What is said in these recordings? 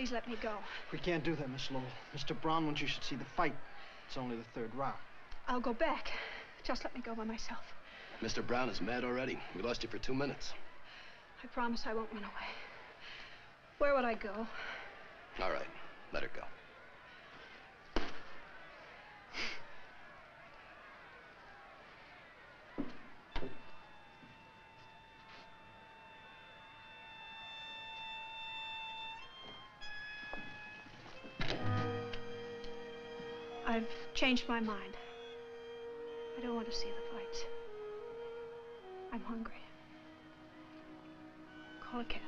Please let me go. We can't do that, Miss Lowell. Mr. Brown wants you should see the fight. It's only the third round. I'll go back. Just let me go by myself. Mr. Brown is mad already. We lost you for two minutes. I promise I won't run away. Where would I go? All right, let her go. I've changed my mind. I don't want to see the fights. I'm hungry. Call a cab.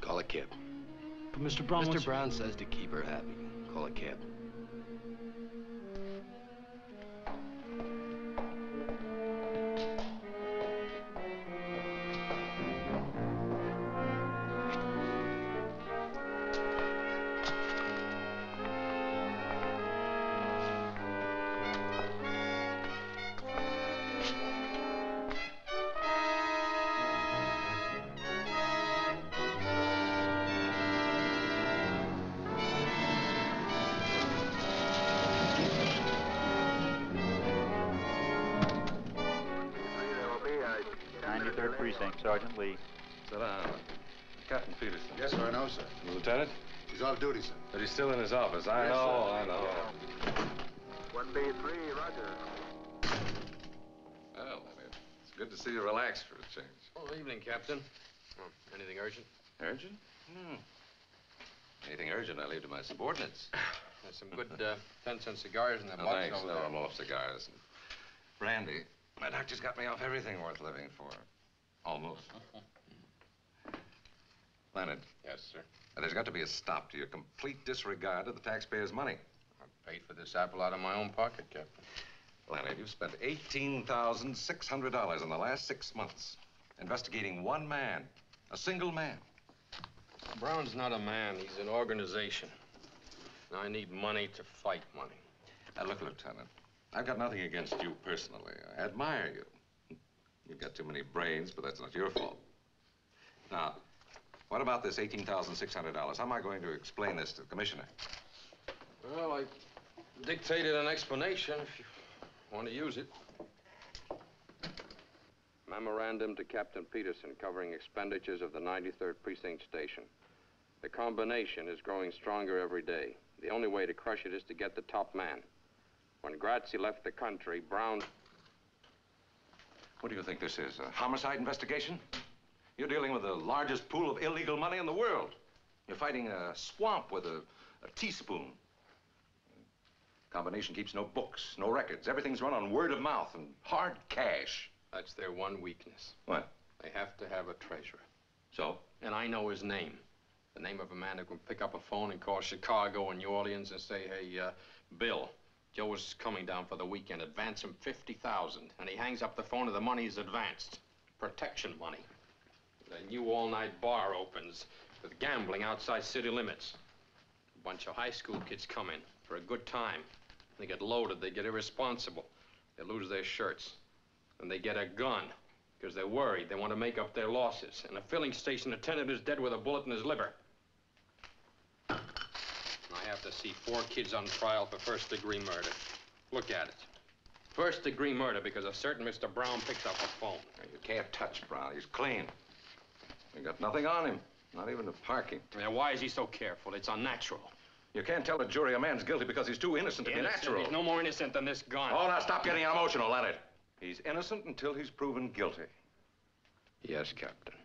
Call a cab. But Mr. Brown Mr. Brown says to keep her happy. Call a cab. Office. I Yes, know, sir. I know. One B three, Roger. Well, it's good to see you relaxed for a change. Oh, evening, Captain. Oh, anything urgent? Urgent? Hmm. Anything urgent, I leave to my subordinates. There's some good uh, 10 cent cigars in that No, box thanks. over No, there. I'm off cigars. Brandy. My doctor's got me off everything worth living for. Almost. Leonard, Yes, sir. There's got to be a stop to your complete disregard of the taxpayers' money. I paid for this apple out of my own pocket, Captain. Leonard, you've spent $18,600 in the last six months investigating one man, a single man. Brown's not a man. He's an organization. And I need money to fight money. Now, look, Lieutenant, I've got nothing against you personally. I admire you. You've got too many brains, but that's not your fault. Now, what about this $18,600? How am I going to explain this to the commissioner? Well, I dictated an explanation if you want to use it. Memorandum to Captain Peterson covering expenditures of the 93rd Precinct Station. The combination is growing stronger every day. The only way to crush it is to get the top man. When Grazzi left the country, Brown. What do you think this is? A homicide investigation? You're dealing with the largest pool of illegal money in the world. You're fighting a swamp with a, a teaspoon. Combination keeps no books, no records. Everything's run on word of mouth and hard cash. That's their one weakness. What? They have to have a treasurer. So? And I know his name. The name of a man who can pick up a phone and call Chicago or New Orleans and say, hey, uh, Bill, Joe is coming down for the weekend. Advance him 50000 And he hangs up the phone and the money is advanced. Protection money. The new all-night bar opens with gambling outside city limits. A bunch of high school kids come in for a good time. They get loaded, they get irresponsible. They lose their shirts. And they get a gun because they're worried. They want to make up their losses. And a filling station attendant is dead with a bullet in his liver. And I have to see four kids on trial for first degree murder. Look at it. First degree murder because a certain Mr. Brown picks up a phone. You can't touch Brown. He's clean. You got nothing on him. Not even the parking. Now, why is he so careful? It's unnatural. You can't tell a jury a man's guilty because he's too innocent to be Innocent. natural. He's no more innocent than this gun. Oh, now stop getting emotional, Leonard. He's innocent until he's proven guilty. Yes, Captain. Is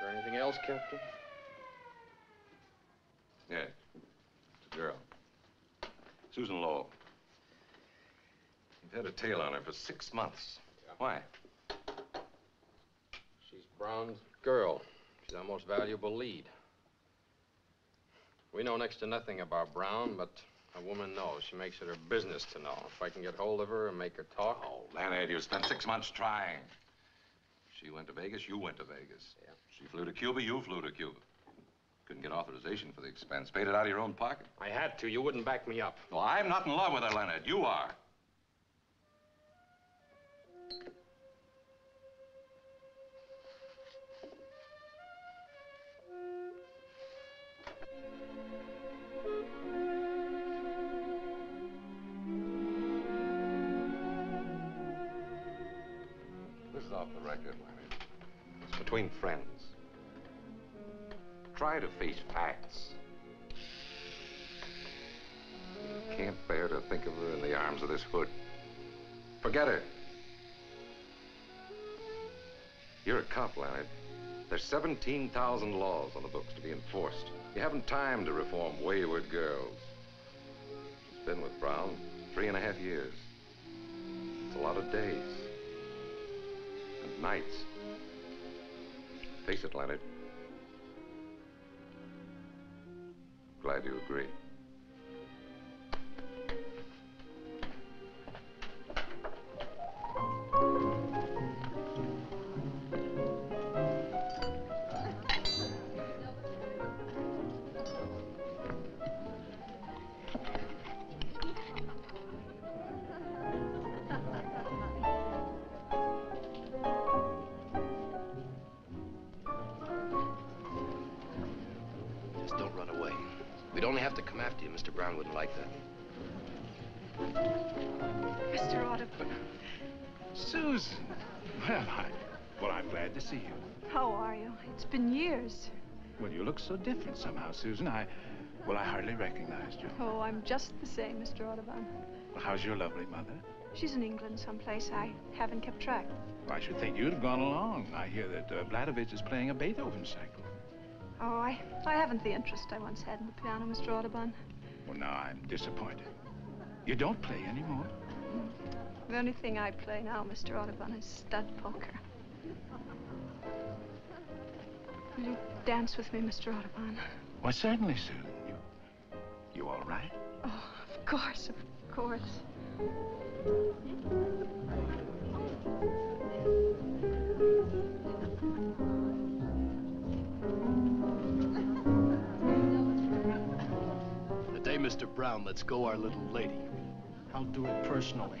there anything else, Captain? Yes. It's a girl. Susan Lowell. You've had a tail on her for six months. Why? Brown's girl. She's our most valuable lead. We know next to nothing about Brown, but a woman knows. She makes it her business to know. If I can get hold of her and make her talk. Oh, Leonard, you spent six months trying. She went to Vegas, you went to Vegas. Yeah. She flew to Cuba, you flew to Cuba. Couldn't get authorization for the expense. Paid it out of your own pocket. I had to. You wouldn't back me up. Well, I'm not in love with her, Leonard. You are. Between friends. Try to face facts. You can't bear to think of her in the arms of this hood. Forget her. You're a cop, Leonard. There's 17,000 laws on the books to be enforced. You haven't time to reform wayward girls. She's been with Brown three and a half years. It's a lot of days. And nights. Face it, Leonard. Glad you agree. So different somehow, Susan. I, well, I hardly recognized you. Oh, I'm just the same, Mr. Audubon. Well, how's your lovely mother? She's in England someplace. I haven't kept track. Well, I should think you'd have gone along. I hear that uh, Vladovich is playing a Beethoven cycle. Oh, I, I haven't the interest I once had in the piano, Mr. Audubon. Well, now I'm disappointed. You don't play anymore? The only thing I play now, Mr. Audubon, is stud poker. Will you dance with me, Mr. Audubon? Why, certainly, Susan. You, you all right? Oh, of course, of course. The day Mr. Brown lets go our little lady. I'll do it personally.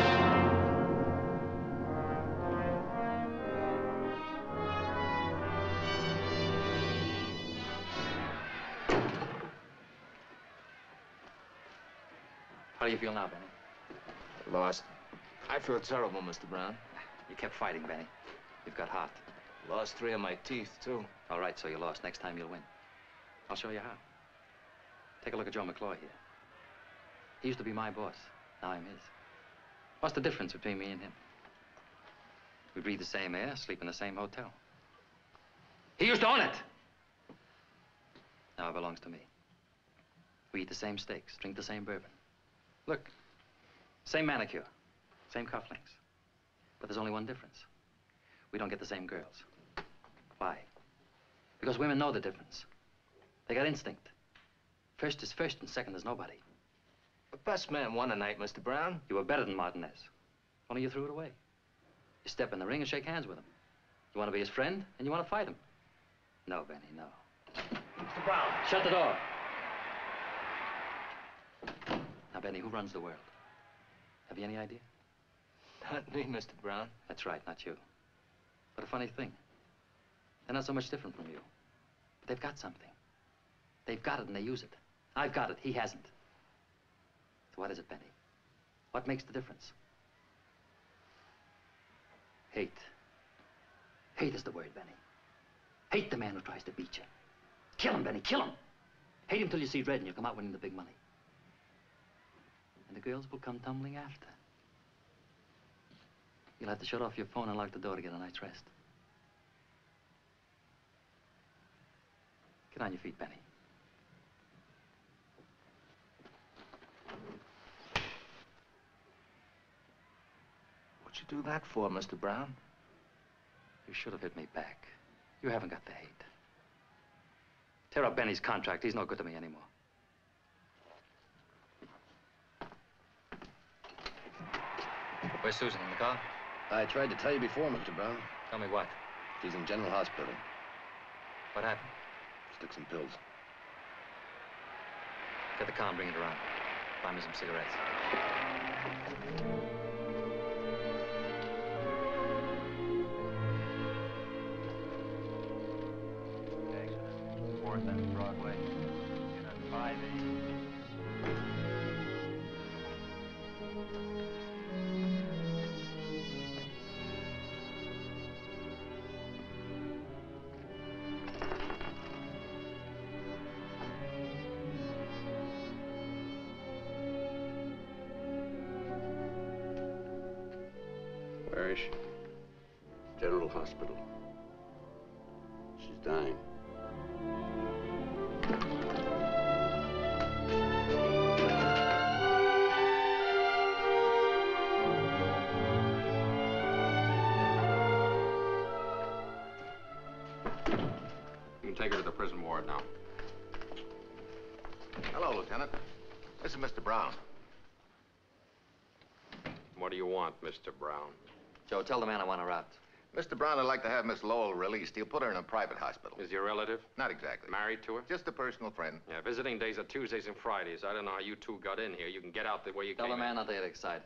do you feel now, Benny? Lost. I feel terrible, Mr. Brown. You kept fighting, Benny. You've got heart. Lost three of my teeth, too. All right, so you lost. Next time you'll win. I'll show you how. Take a look at Joe McClure here. He used to be my boss. Now I'm his. What's the difference between me and him? We breathe the same air, sleep in the same hotel. He used to own it. Now it belongs to me. We eat the same steaks, drink the same bourbon. Look, same manicure, same cufflinks. But there's only one difference. We don't get the same girls. Why? Because women know the difference. They got instinct. First is first and second is nobody. The best man won tonight, Mr. Brown. You were better than Martinez. Only you threw it away. You step in the ring and shake hands with him. You want to be his friend and you want to fight him. No, Benny, no. Mr. Brown. Shut the door. Now, Benny, who runs the world? Have you any idea? Not me, Mr. Brown. That's right, not you. But a funny thing. They're not so much different from you. But they've got something. They've got it and they use it. I've got it, he hasn't. So what is it, Benny? What makes the difference? Hate. Hate is the word, Benny. Hate the man who tries to beat you. Kill him, Benny, kill him. Hate him till you see red and you'll come out winning the big money. And the girls will come tumbling after. You'll have to shut off your phone and lock the door to get a night's rest. Get on your feet, Benny. What'd you do that for, Mr. Brown? You should have hit me back. You haven't got the hate. Tear up Benny's contract. He's no good to me anymore. Where's Susan in the car? I tried to tell you before, Mr. Brown. Tell me what. She's in General Hospital. What happened? Took some pills. Get the car and bring it around. Buy me some cigarettes. Hello, Lieutenant. This is Mr. Brown. What do you want, Mr. Brown? Joe, tell the man I want her out. Mr. Brown would like to have Miss Lowell released. He'll put her in a private hospital. Is your relative Not exactly. married to her? Just a personal friend. Yeah, visiting days are Tuesdays and Fridays. I don't know how you two got in here. You can get out the way you Tell came the man in. not to get excited.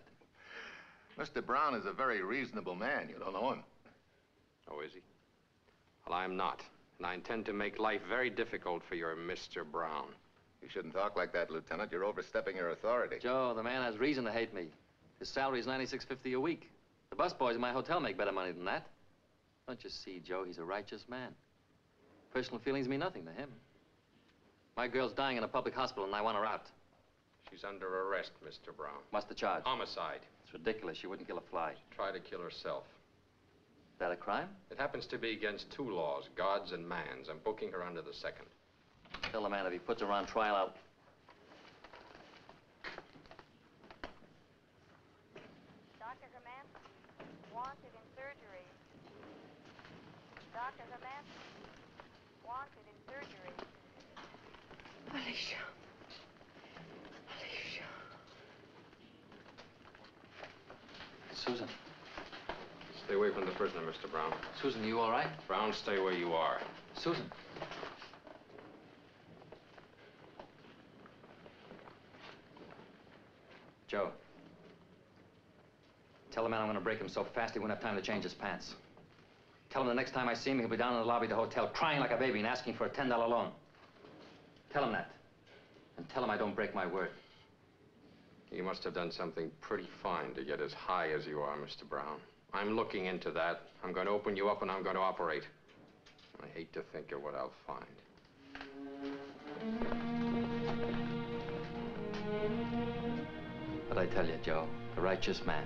Mr. Brown is a very reasonable man. You don't know him. Oh, is he? Well, I'm not. And I intend to make life very difficult for your Mr. Brown. You shouldn't talk like that, Lieutenant. You're overstepping your authority. Joe, the man has reason to hate me. His salary is ninety-six fifty a week. The busboys in my hotel make better money than that. Don't you see, Joe? He's a righteous man. Personal feelings mean nothing to him. My girl's dying in a public hospital, and I want her out. She's under arrest, Mr. Brown. What's the charge? Homicide. It's ridiculous. She wouldn't kill a fly. Is Try to kill herself. Is that a crime? It happens to be against two laws, God's and man's. I'm booking her under the second. Tell the man if he puts her on trial, I'll... Dr. Hermanson, wanted in surgery. Dr. Hermanson, wanted in surgery. Alicia. Alicia. Susan. Stay away from the prisoner, Mr. Brown. Susan, you all right? Brown, stay where you are. Susan. Joe. Tell the man I'm going to break him so fast he won't have time to change his pants. Tell him the next time I see him, he'll be down in the lobby of the hotel crying like a baby and asking for a $10 loan. Tell him that. And tell him I don't break my word. You must have done something pretty fine to get as high as you are, Mr. Brown. I'm looking into that. I'm going to open you up and I'm going to operate. I hate to think of what I'll find. But I tell you, Joe, a righteous man.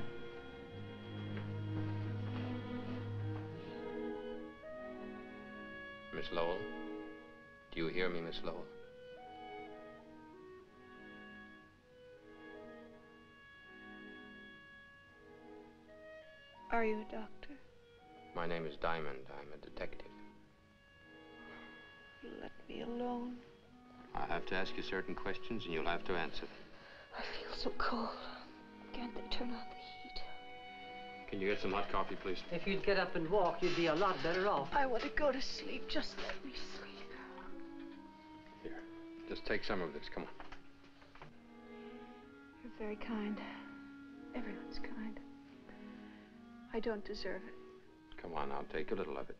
Miss Lowell? Do you hear me, Miss Lowell? Are you a doctor? My name is Diamond. I'm a detective. You let me alone. I have to ask you certain questions and you'll have to answer them. I feel so cold. Can't they turn on the heat? Can you get some hot coffee, please? If you'd get up and walk, you'd be a lot better off. I want to go to sleep. Just let me sleep. Here, just take some of this. Come on. You're very kind. Everyone's kind. I don't deserve it. Come on I'll take a little of it.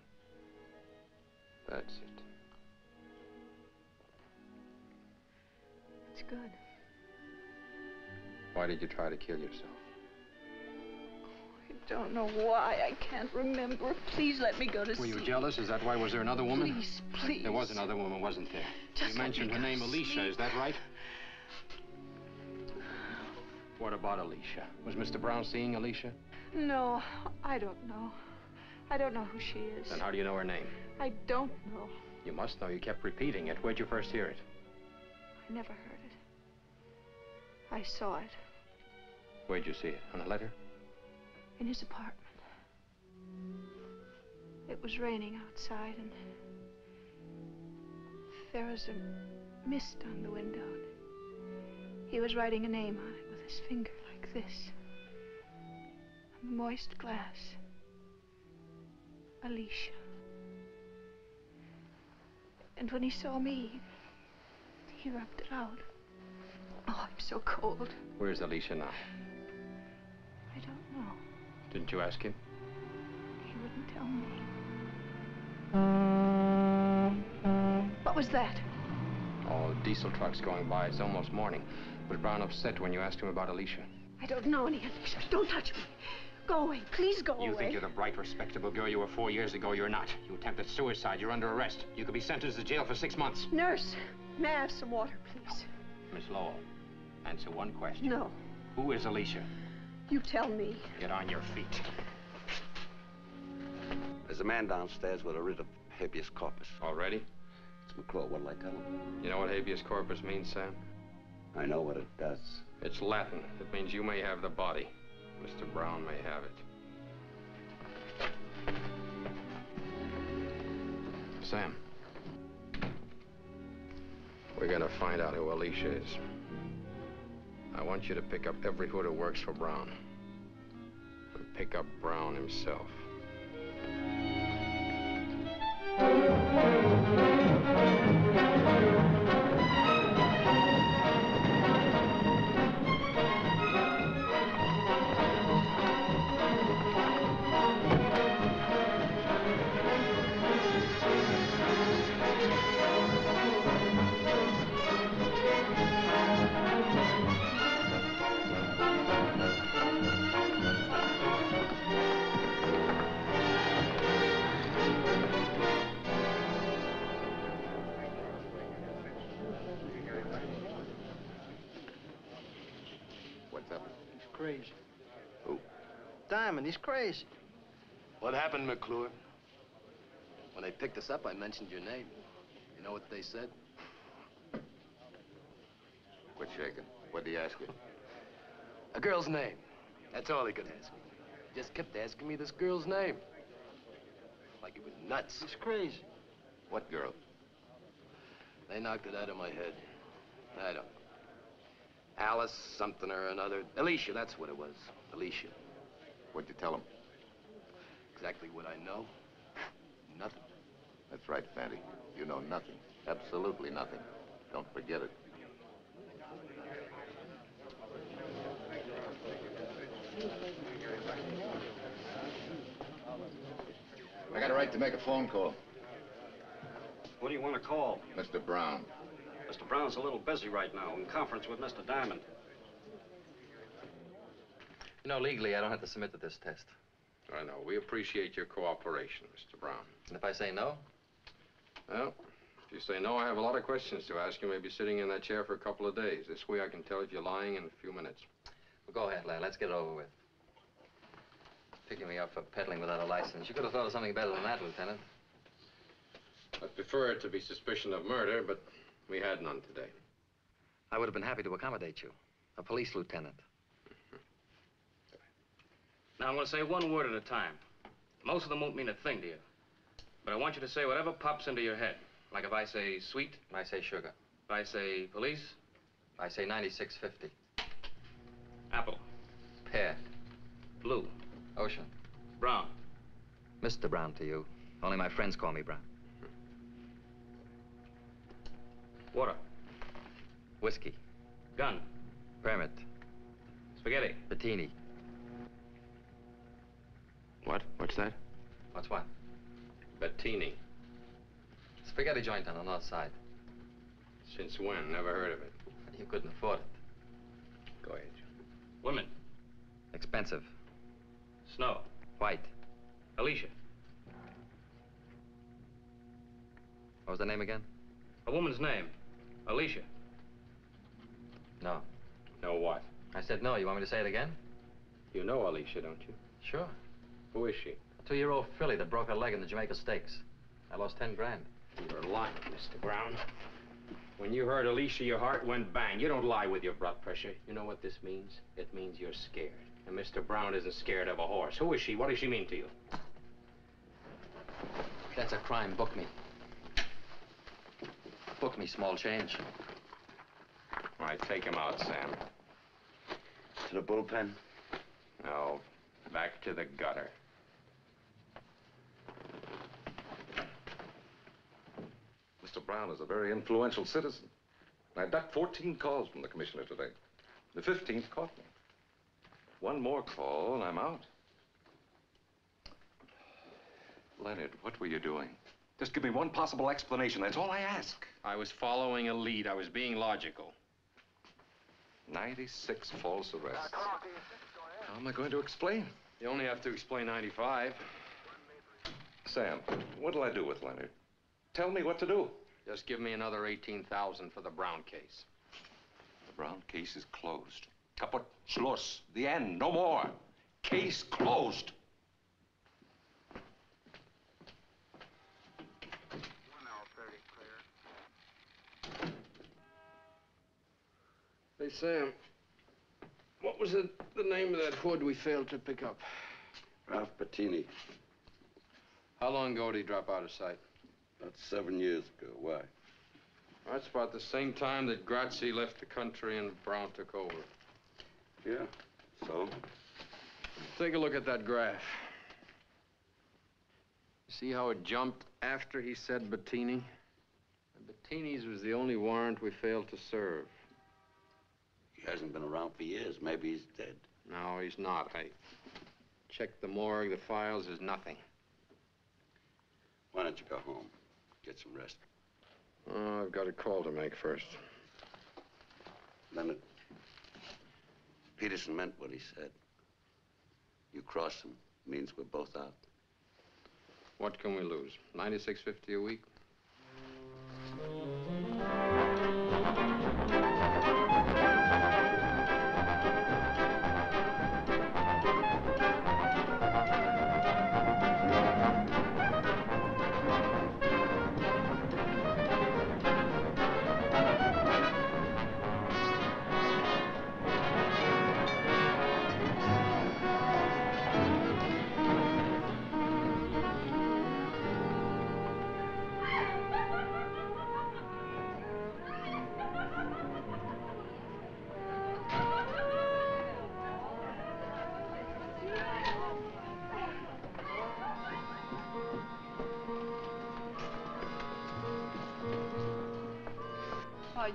That's it. It's good. Why did you try to kill yourself? I don't know why. I can't remember. Please let me go to sleep. Were sleep. you jealous? Is that why? Was there another woman? Please, please. There was another woman, wasn't there? Just you mentioned me her name, Alicia. sleep. Is that right? What about Alicia? Was Mr. Brown seeing Alicia? No, I don't know. I don't know who she is. Then how do you know her name? I don't know. You must know. You kept repeating it. Where'd you first hear it? I never heard it. I saw it Where'd you see it? On a letter? in his apartment. It was raining outside, and there was a mist on the window. He was writing a name on it with his finger like this. On the moist glass. Alicia. And when he saw me, he rubbed it out. Oh, I'm so cold. Where's Alicia now? I don't know. Didn't you ask him? He wouldn't tell me. What was that? Oh, diesel trucks going by. It's almost morning. Was Brown upset when you asked him about Alicia? I don't know any Alicia. Don't touch me. Go away. Please go You away. think you're the bright, respectable girl you were four years ago. You're not. You attempted suicide. You're under arrest. You could be sentenced to jail for six months. Nurse, may I have some water, please? Miss Lowell, answer one question. No. Who is Alicia? You tell me. Get on your feet. There's a man downstairs with a writ of habeas corpus. Already? It's McClure. What'll I tell him? You know what habeas corpus means, Sam? I know what it does. It's Latin. It means you may have the body. Mr. Brown may have it. Sam. We're gonna find out who Alicia is. I want you to pick up every hood who works for Brown. And pick up Brown himself. Diamond, he's crazy. What happened, McClure? When they picked us up, I mentioned your name. You know what they said? Quit shaking. What'd he ask you? A girl's name. That's all he could ask me. He just kept asking me this girl's name. Like he was nuts. He's crazy. What girl? They knocked it out of my head. I don't know. Alice something or another. Alicia, that's what it was. Alicia. What'd you tell him? Exactly what I know. Nothing. That's right, Fante. You know nothing. Absolutely nothing. Don't forget it. I got a right to make a phone call. What do you want to call? Mr. Brown. Mr. Brown's a little busy right now in conference with Mr. Diamond. You know, legally, I don't have to submit to this test. I know. We appreciate your cooperation, Mr. Brown. And if I say no? Well, if you say no, I have a lot of questions to ask you. may be sitting in that chair for a couple of days. This way I can tell if you're lying in a few minutes. Well, go ahead, lad. Let's get it over with. Picking me up for peddling without a license. You could have thought of something better than that, Lieutenant. I'd prefer it to be suspicion of murder, but we had none today. I would have been happy to accommodate you. A police lieutenant. Now, I'm going to say one word at a time. Most of them won't mean a thing to you. But I want you to say whatever pops into your head. Like if I say sweet, I say sugar. if I say police, I say 9650. apple, Pear. blue, Ocean. brown, Mr. Brown to you. Only my friends call me Brown. water, Whiskey. gun, Permit. spaghetti, Bettini. What? What's that? What's what? Bettini. Spaghetti joint on the north side. Since when? Never heard of it. You couldn't afford it. Go ahead. women, Expensive. snow, White. Alicia. What was the name again? A woman's name, Alicia. No. No what? I said no. You want me to say it again? You know Alicia, don't you? Sure. Who is she? A two-year-old filly that broke her leg in the Jamaica Stakes. I lost 10 grand. You're lying, Mr. Brown. When you heard Alicia, your heart went bang. You don't lie with your blood pressure. You know what this means? It means you're scared. And Mr. Brown isn't scared of a horse. Who is she? What does she mean to you? That's a crime. Book me. Book me, small change. All right, take him out, Sam. To the bullpen? No, back to the gutter. Mr. Brown is a very influential citizen. I ducked 14 calls from the commissioner today. The 15th caught me. One more call and I'm out. Leonard, what were you doing? Just give me one possible explanation. That's all I ask. I was following a lead. I was being logical. 96 false arrests. How am I going to explain? You only have to explain 95. Sam, what'll I do with Leonard? Tell me what to do. Just give me another 18,000 for the Brown case. The Brown case is closed. Kaput, Schluss. The end. No more. Case closed. Hey, Sam. What was it, the name of that hood we failed to pick up? Ralph Bettini. How long ago did he drop out of sight? About seven years ago. Why? That's about the same time that Grazi left the country and Brown took over. Yeah. So? Take a look at that graph. See how it jumped after he said Bettini? And Bettini's was the only warrant we failed to serve. He hasn't been around for years. Maybe he's dead. No, he's not. I checked the morgue, the files, there's nothing. Why don't you go home? Get some rest. Oh, I've got a call to make first. Leonard, Peterson meant what he said. You cross him, means we're both out. What can we lose? 96.50 a week?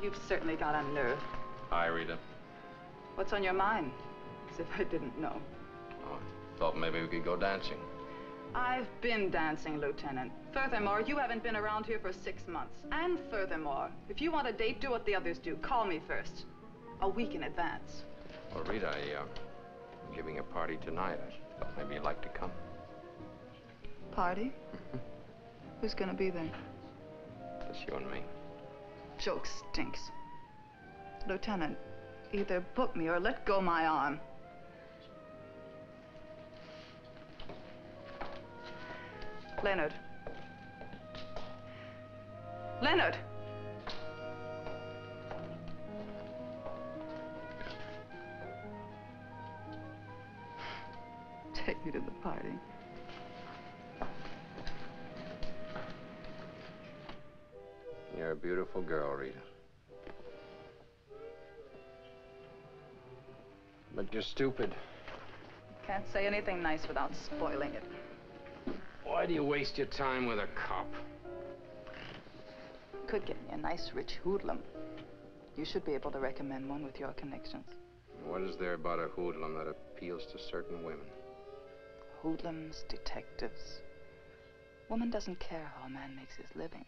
You've certainly got a nerve. Hi, Rita. What's on your mind? As if I didn't know. Oh, I thought maybe we could go dancing. I've been dancing, Lieutenant. Furthermore, you haven't been around here for six months. And furthermore, if you want a date, do what the others do. Call me first. A week in advance. Well, Rita, I, uh, I'm giving a party tonight. I thought maybe you'd like to come. Party? Who's gonna be there? Just you and me. Joke stinks. Lieutenant, either book me or let go my arm. Leonard. Leonard! Take me to the party. You're a beautiful girl, Rita. But you're stupid. Can't say anything nice without spoiling it. Why do you waste your time with a cop? Could get me a nice rich hoodlum. You should be able to recommend one with your connections. What is there about a hoodlum that appeals to certain women? Hoodlums, detectives. Woman doesn't care how a man makes his living.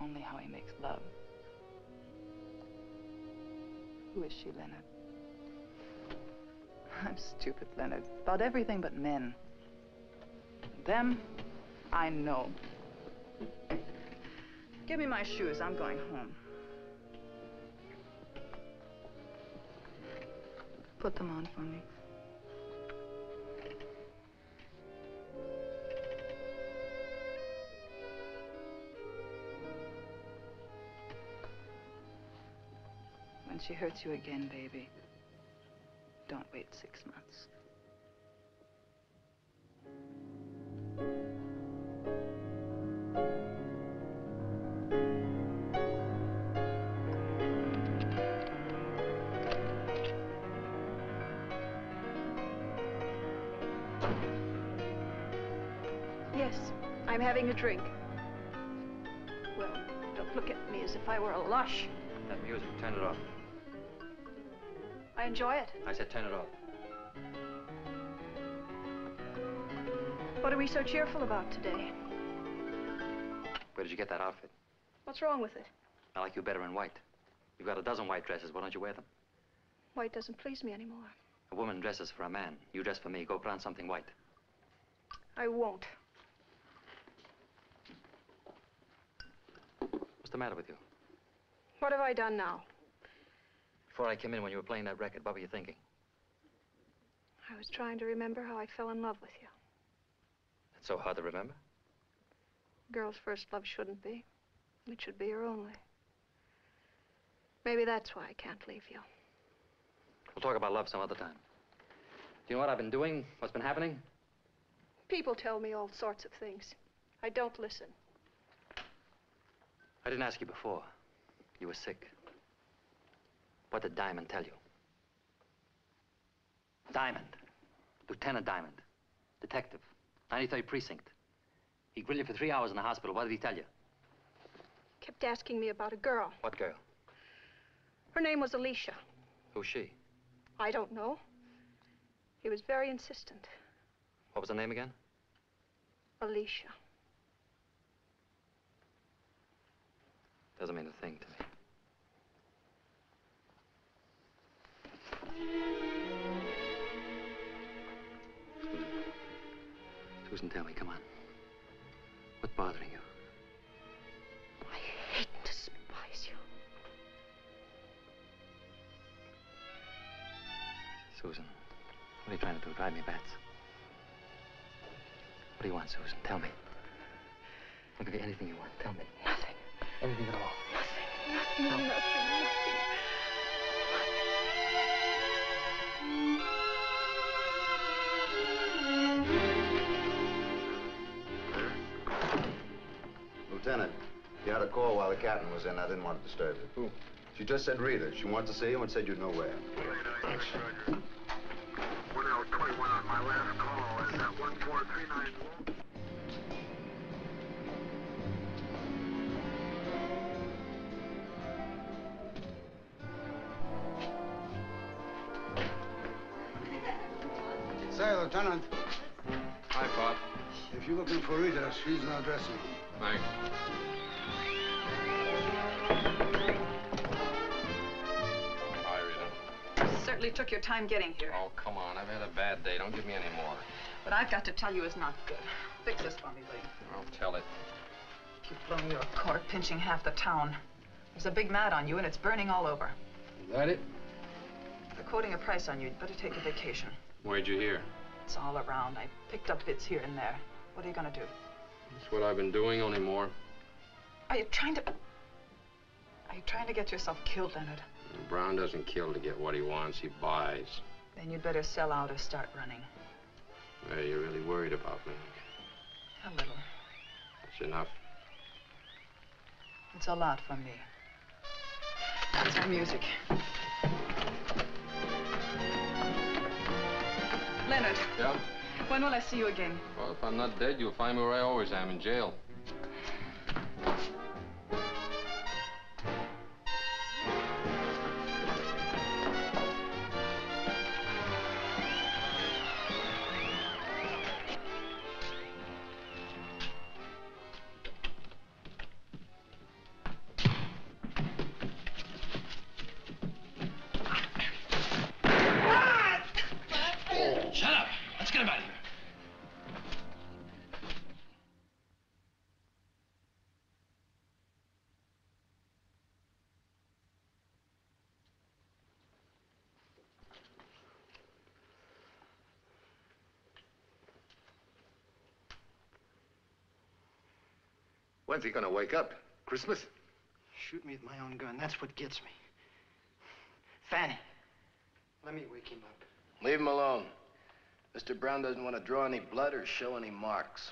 Only how he makes love. Who is she, Leonard? I'm stupid, Leonard. About everything but men. Them, I know. Give me my shoes. I'm going home. Put them on for me. When she hurts you again, baby, don't wait six months. Yes, I'm having a drink. Well, don't look at me as if I were a lush. That music, turn it off. I enjoy it. I said turn it off. What are we so cheerful about today? Where did you get that outfit? What's wrong with it? I like you better in white. You've got a dozen white dresses. Why don't you wear them? White doesn't please me anymore. A woman dresses for a man. You dress for me. Go put on something white. I won't. What's the matter with you? What have I done now? Before I came in when you were playing that record, what were you thinking? I was trying to remember how I fell in love with you. That's so hard to remember. A Girl's first love shouldn't be. It should be her only. Maybe that's why I can't leave you. We'll talk about love some other time. Do you know what I've been doing? What's been happening? People tell me all sorts of things. I don't listen. I didn't ask you before. You were sick. What did Diamond tell you? Diamond. Lieutenant Diamond. Detective. 93rd Precinct. He grilled you for three hours in the hospital. What did he tell you? Kept asking me about a girl. What girl? Her name was Alicia. Who's she? I don't know. He was very insistent. What was her name again? Alicia. Doesn't mean a thing to me. Susan. Tell me, come on. What's bothering you? I hate and despise you. Susan, what are you trying to do? Drive me bats? What do you want, Susan? Tell me. I'll give you anything you want. Tell me. Nothing. Anything at all. Nothing, nothing, nothing. Lieutenant, you had a call while the captain was in. I didn't want to disturb you. Who? She just said Rita. She wanted to see you and said you'd know where. Thanks. 1L21 on my last call. Is that 14394? Say, Lieutenant, Hi, Pop. if you're looking for Rita, she's in our dressing room. Thanks. Hi, Rita. Certainly took your time getting here. Oh, come on. I've had a bad day. Don't give me any more. What I've got to tell you is not good. Fix this for me, Lee. I'll tell it. You've blown your cork, pinching half the town. There's a big mat on you, and it's burning all over. Is that it? They're quoting a price on you. You'd better take a vacation. Where'd you hear? It's all around. I picked up bits here and there. What are you gonna do? That's what I've been doing, only more. Are you trying to... Are you trying to get yourself killed, Leonard? Brown doesn't kill to get what he wants. He buys. Then you'd better sell out or start running. Well, you're really worried about me. A little. That's enough. It's a lot for me. That's our music. Leonard, Yeah? When will I see you again? Well, if I'm not dead, you'll find me where I always am, in jail. When's he gonna wake up? Christmas? Shoot me with my own gun. That's what gets me. Fante, let me wake him up. Leave him alone. Mr. Brown doesn't want to draw any blood or show any marks.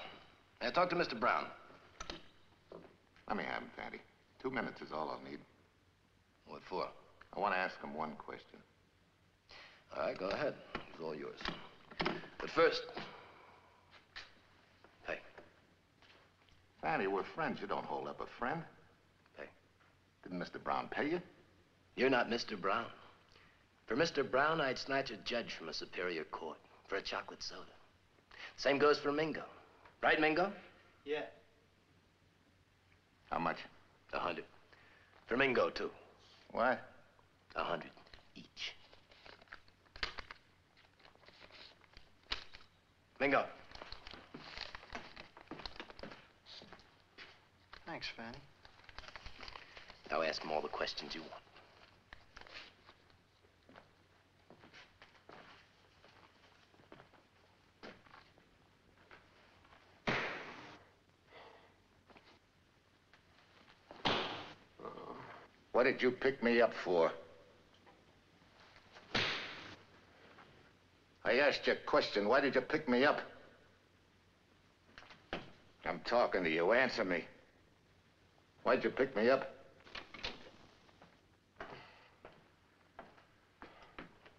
Now, talk to Mr. Brown. Let me have him, Fante. Two minutes is all I'll need. What for? I want to ask him one question. All right, go ahead. It's all yours. But first, Fatty, we're friends. You don't hold up a friend. Hey. Didn't Mr. Brown pay you? You're not Mr. Brown. For Mr. Brown, I'd snatch a judge from a superior court for a chocolate soda. Same goes for Mingo. Right, Mingo? Yeah. How much? A hundred. For Mingo, too. What? A hundred each. Mingo. Thanks, Fante. Now ask him all the questions you want. What did you pick me up for? I asked you a question. Why did you pick me up? I'm talking to you. Answer me. Why'd you pick me up?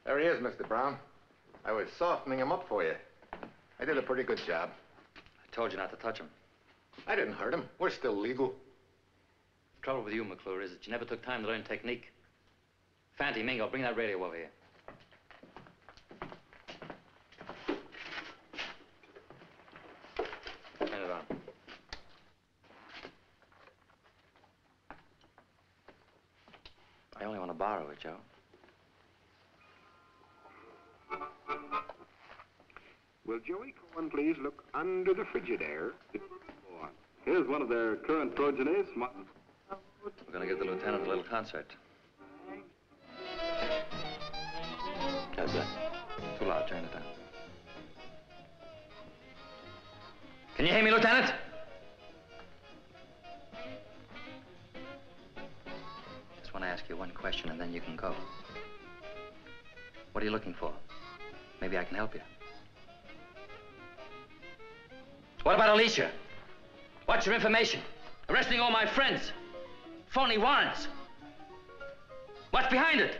There he is, Mr. Brown. I was softening him up for you. I did a pretty good job. I told you not to touch him. I didn't hurt him. We're still legal. The trouble with you, McClure, is that you never took time to learn technique. Fante, Mingo, bring that radio over here. Turn it on. I only want to borrow it, Joe. Will Joey Cohen please look under the Frigidaire? Here's one of their current progenies. We're going to give the lieutenant a little concert. How's that? Too loud. Turn it down. Can you hear me, Lieutenant? You one question, and then you can go. What are you looking for? Maybe I can help you. What about Alicia? What's your information? Arresting all my friends. Phony warrants. What's behind it?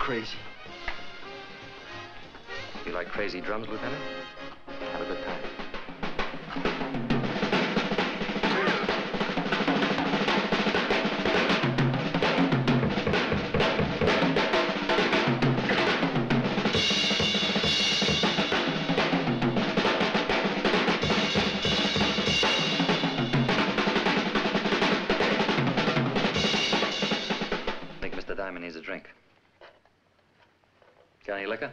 Crazy. You like crazy drums, Lieutenant? Have a good time. Liquor?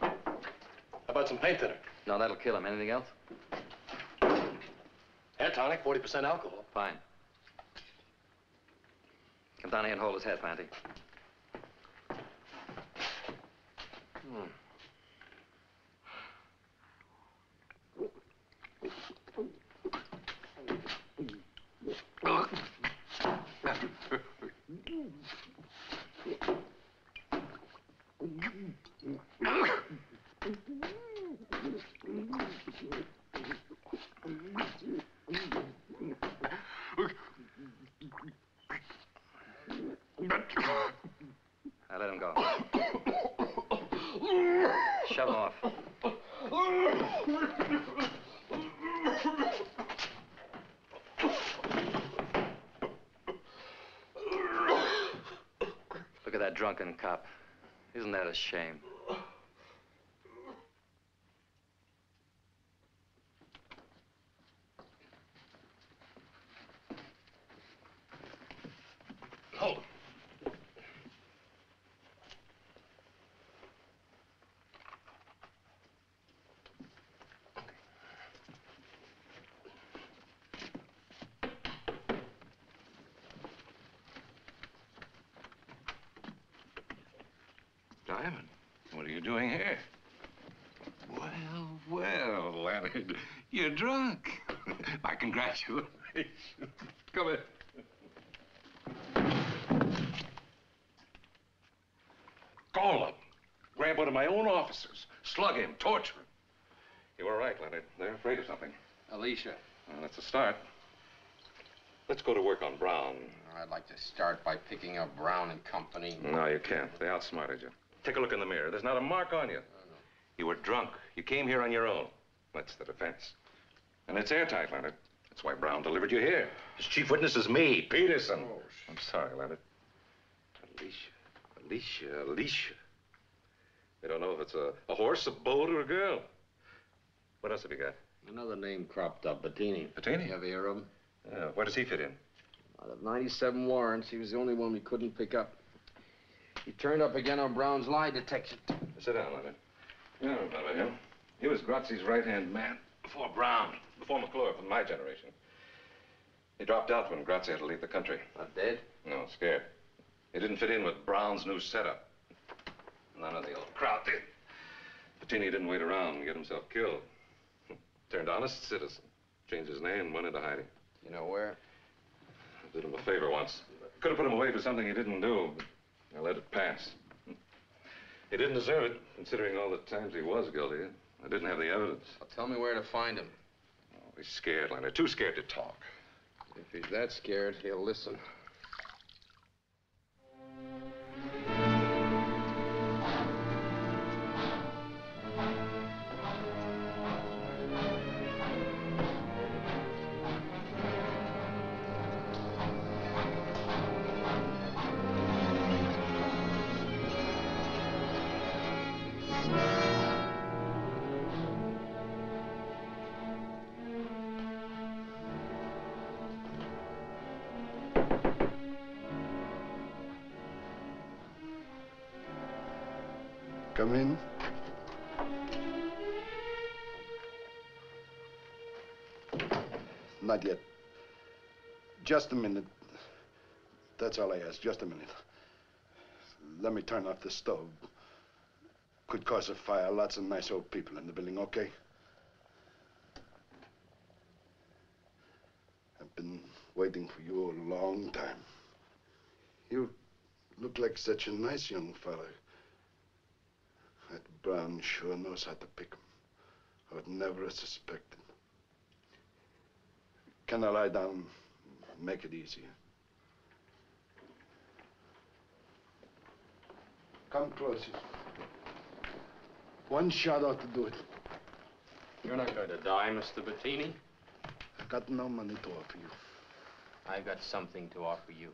How about some paint thinner? No, that'll kill him. Anything else? Hair tonic, 40% alcohol. Fine. Come down here and hold his head, Fante. Hmm. Now let him go. Shove him off. Look at that drunken cop. Isn't that a shame? Hold him. Diamond, what What are you doing here? Well, well, Leonard, you're drunk. My congratulations. Come in. Call him. Grab one of my own officers. Slug him. Torture him. You were right, Leonard. They're afraid of something. Alicia. Well, that's a start. Let's go to work on Brown. I'd like to start by picking up Brown and Company. No, you can't. They outsmarted you. Take a look in the mirror. There's not a mark on you. You were drunk. You came here on your own. That's the defense. And it's airtight, Leonard. That's why Brown delivered you here. His chief witness is me, Peterson. I'm sorry, Leonard. Alicia, Alicia, Alicia. They don't know if it's a, a horse, a boat, or a girl. What else have you got? Another name cropped up, Bettini. Bettini? have You ever hear of him? Yeah, where does he fit in? Out of 97 warrants, he was the only one we couldn't pick up. He turned up again on Brown's lie detection. Sit down, Leonard. You don't remember him. He was Grazzi's right-hand man before Brown, before McClure from my generation. He dropped out when Grazzi had to leave the country. Not dead? No, scared. He didn't fit in with Brown's new setup. None of the old crowd did. Bettini didn't wait around and get himself killed. Turned honest citizen. Changed his name and went into hiding. You know where? I did him a favor once. Could have put him away for something he didn't do, but I let it pass. He didn't deserve it, considering all the times he was guilty. I didn't have the evidence. Well, tell me where to find him. He's scared, Leonard. Too scared to talk. If he's that scared, he'll listen. Just a minute. That's all I ask. Just a minute. Let me turn off the stove. Could cause a fire. Lots of nice old people in the building, okay? I've been waiting for you a long time. You look like such a nice young fellow. That Brown sure knows how to pick 'em. I would never have suspected. Can I lie down? Make it easier. Come closer. One shot ought to do it. You're not going to die, Mr. Bettini. I've got no money to offer you. I've got something to offer you.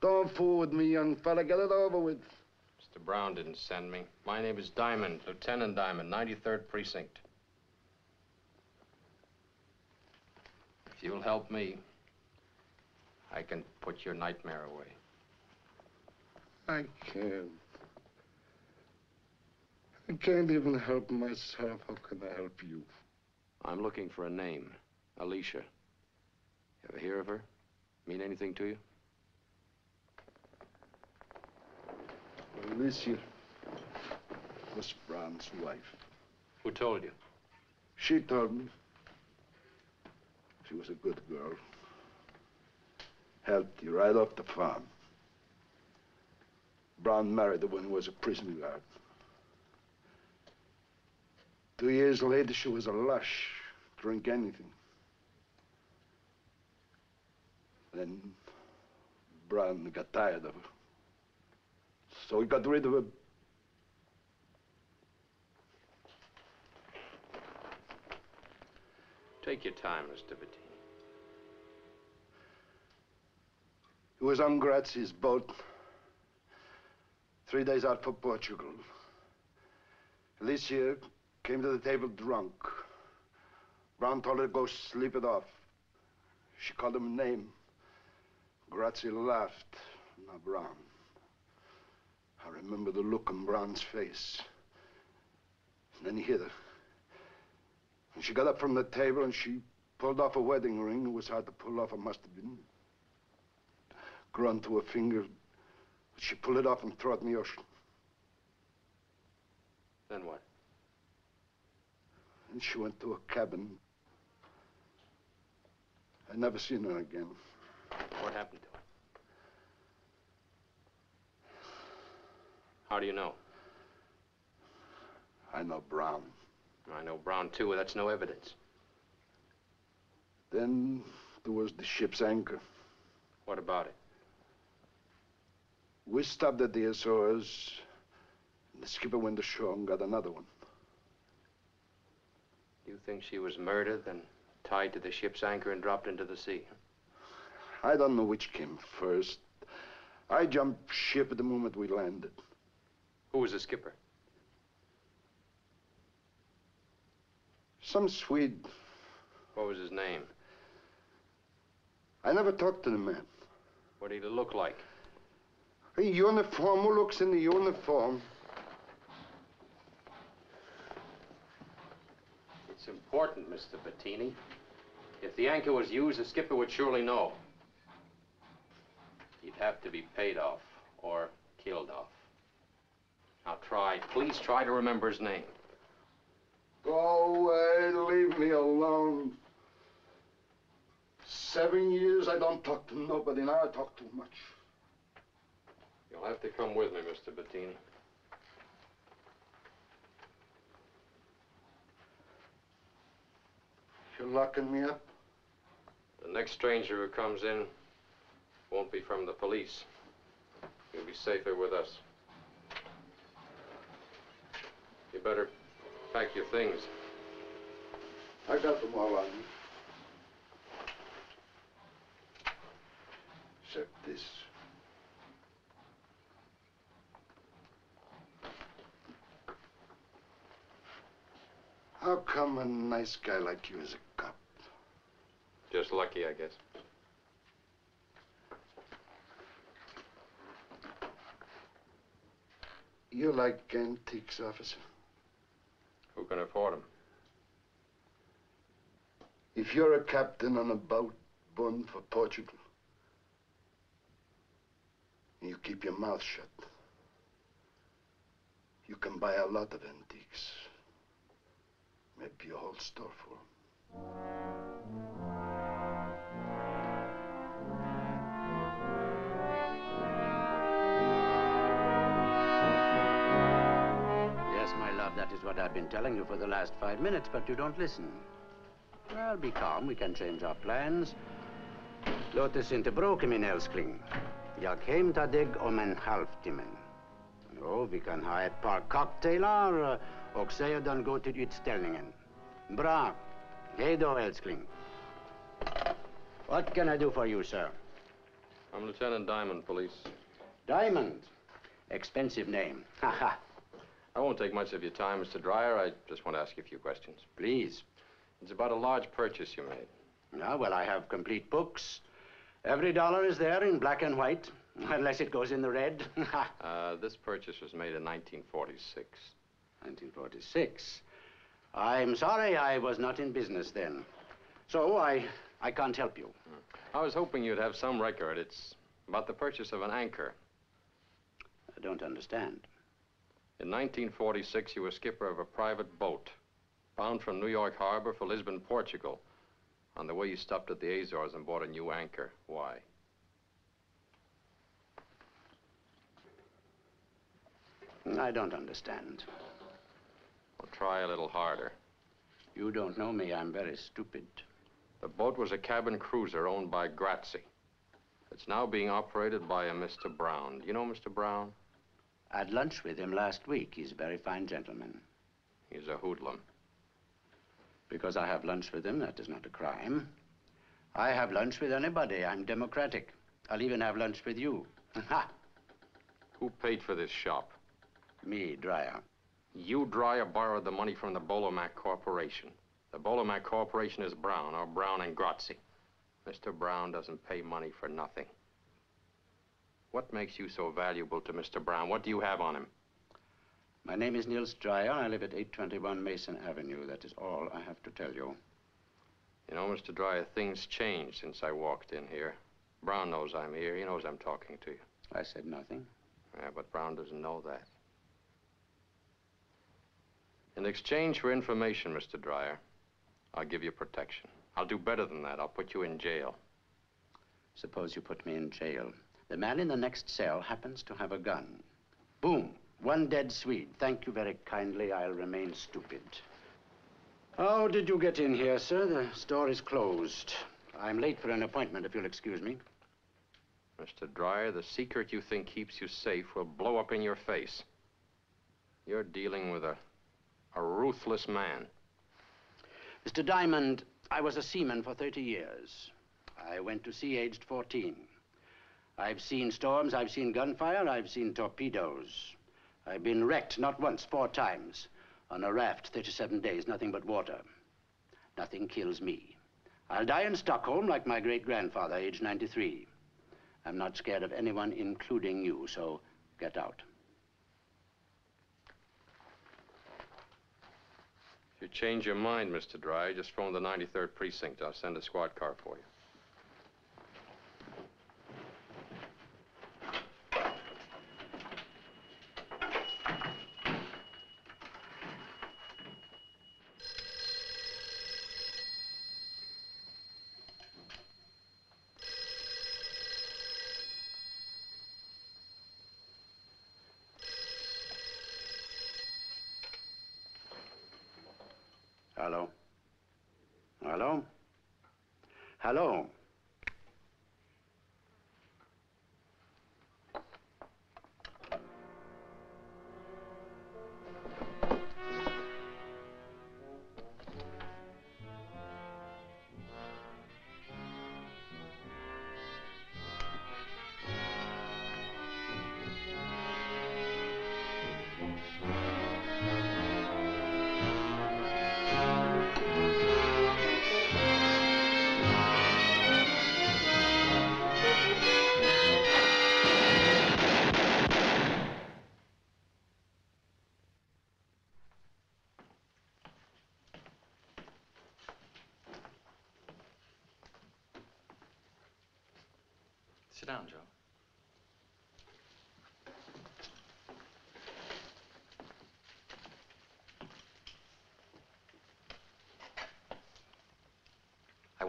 Don't fool with me, young fella. Get it over with. Mr. Brown didn't send me. My name is Diamond, Lieutenant Diamond, 93rd Precinct. If you'll help me, I can put your nightmare away. I can't. I can't even help myself. How can I help you? I'm looking for a name. Alicia. You ever hear of her? Mean anything to you? Alicia was Brown's wife. Who told you? She told me. She was a good girl. Helped you right off the farm. Brown married the when who was a prison guard. Two years later, she was a lush. Drink anything. Then Brown got tired of her. So he got rid of her. Take your time, Mr. Bettini. He was on Grazzi's boat. Three days out for Portugal. Alicia came to the table drunk. Brown told her to go sleep it off. She called him a name. Grazzi laughed. Now, Brown. I remember the look on Brown's face. And then he hit her. And she got up from the table and she pulled off a wedding ring. It was hard to pull off. It must have been grown to her finger. She pulled it off and threw it in the ocean. Then what? And she went to a cabin. I never seen her again. What happened to her? How do you know? I know Brown. I know Brown, too. That's no evidence. Then there was the ship's anchor. What about it? We stopped at the and The skipper went ashore and got another one. You think she was murdered, then tied to the ship's anchor and dropped into the sea? I don't know which came first. I jumped ship at the moment we landed. Who was the skipper? Some Swede. What was his name? I never talked to the man. What did he look like? A uniform. Who looks in the uniform? It's important, Mr. Bettini. If the anchor was used, the skipper would surely know. He'd have to be paid off or killed off. Now try, please try to remember his name. Go away. Leave me alone. Seven years I don't talk to nobody. Now I talk too much. You'll have to come with me, Mr. Bettini. You're locking me up? The next stranger who comes in won't be from the police. You'll be safer with us. You better pack your things. I got them all on me. Except this. How come a nice guy like you is a cop? Just lucky, I guess. You like antiques, officer? Who can afford them? If you're a captain on a boat bound for Portugal, and you keep your mouth shut, you can buy a lot of antiques. Maybe a whole store. Yes, my love, that is what I've been telling you for the last five minutes, but you don't listen. Well, be calm. We can change our plans. Låt oss inte bråka, min älskling. Jag hämtade om en halvtimme. Oh, jo, vi kan ha ett par och sedan gå till utställningen. Bra. Hej då, älskling. What can I do for you, sir? I'm Lieutenant Diamond, police. Diamond. Expensive name. Haha. I won't take much of your time, Mr. Dreyer. I just want to ask you a few questions. Please. It's about a large purchase you made. Yeah, well, I have complete books. Every dollar is there in black and white, unless it goes in the red. uh, this purchase was made in 1946. 1946. I'm sorry I was not in business then. So I, I can't help you. I was hoping you'd have some record. It's about the purchase of an anchor. I don't understand. In 1946, you were skipper of a private boat bound from New York Harbor for Lisbon, Portugal. On the way, you stopped at the Azores and bought a new anchor. Why? I don't understand. Well, try a little harder. You don't know me. I'm very stupid. The boat was a cabin cruiser owned by Grazzi. It's now being operated by a Mr. Brown. Do You know Mr. Brown? I had lunch with him last week. He's a very fine gentleman. He's a hoodlum. Because I have lunch with him, that is not a crime. I have lunch with anybody. I'm democratic. I'll even have lunch with you. Ha! Who paid for this shop? Me, Dreyer. You, Dreyer, borrowed the money from the Bolomac Corporation. The Bolomac Corporation is Brown, or Brown and Grazzi. Mr. Brown doesn't pay money for nothing. What makes you so valuable to Mr. Brown? What do you have on him? My name is Niels Dreyer. I live at 821 Mason Avenue. That is all I have to tell you. You know, Mr. Dreyer, things changed since I walked in here. Brown knows I'm here. He knows I'm talking to you. I said nothing. Yeah, but Brown doesn't know that. In exchange for information, Mr. Dreyer, I'll give you protection. I'll do better than that. I'll put you in jail. Suppose you put me in jail. The man in the next cell happens to have a gun. Boom. One dead Swede. Thank you very kindly. I'll remain stupid. How did you get in here, sir? The store is closed. I'm late for an appointment, if you'll excuse me. Mr. Dreyer, the secret you think keeps you safe will blow up in your face. You're dealing with a, a ruthless man. Mr. Diamond, I was a seaman for 30 years. I went to sea aged 14. I've seen storms, I've seen gunfire, I've seen torpedoes. I've been wrecked not once, four times. On a raft, 37 days, nothing but water. Nothing kills me. I'll die in Stockholm like my great-grandfather, age 93. I'm not scared of anyone, including you, so get out. If you change your mind, Mr. Dry, just phone the 93rd Precinct. I'll send a squad car for you. Hello? Hello? Hello?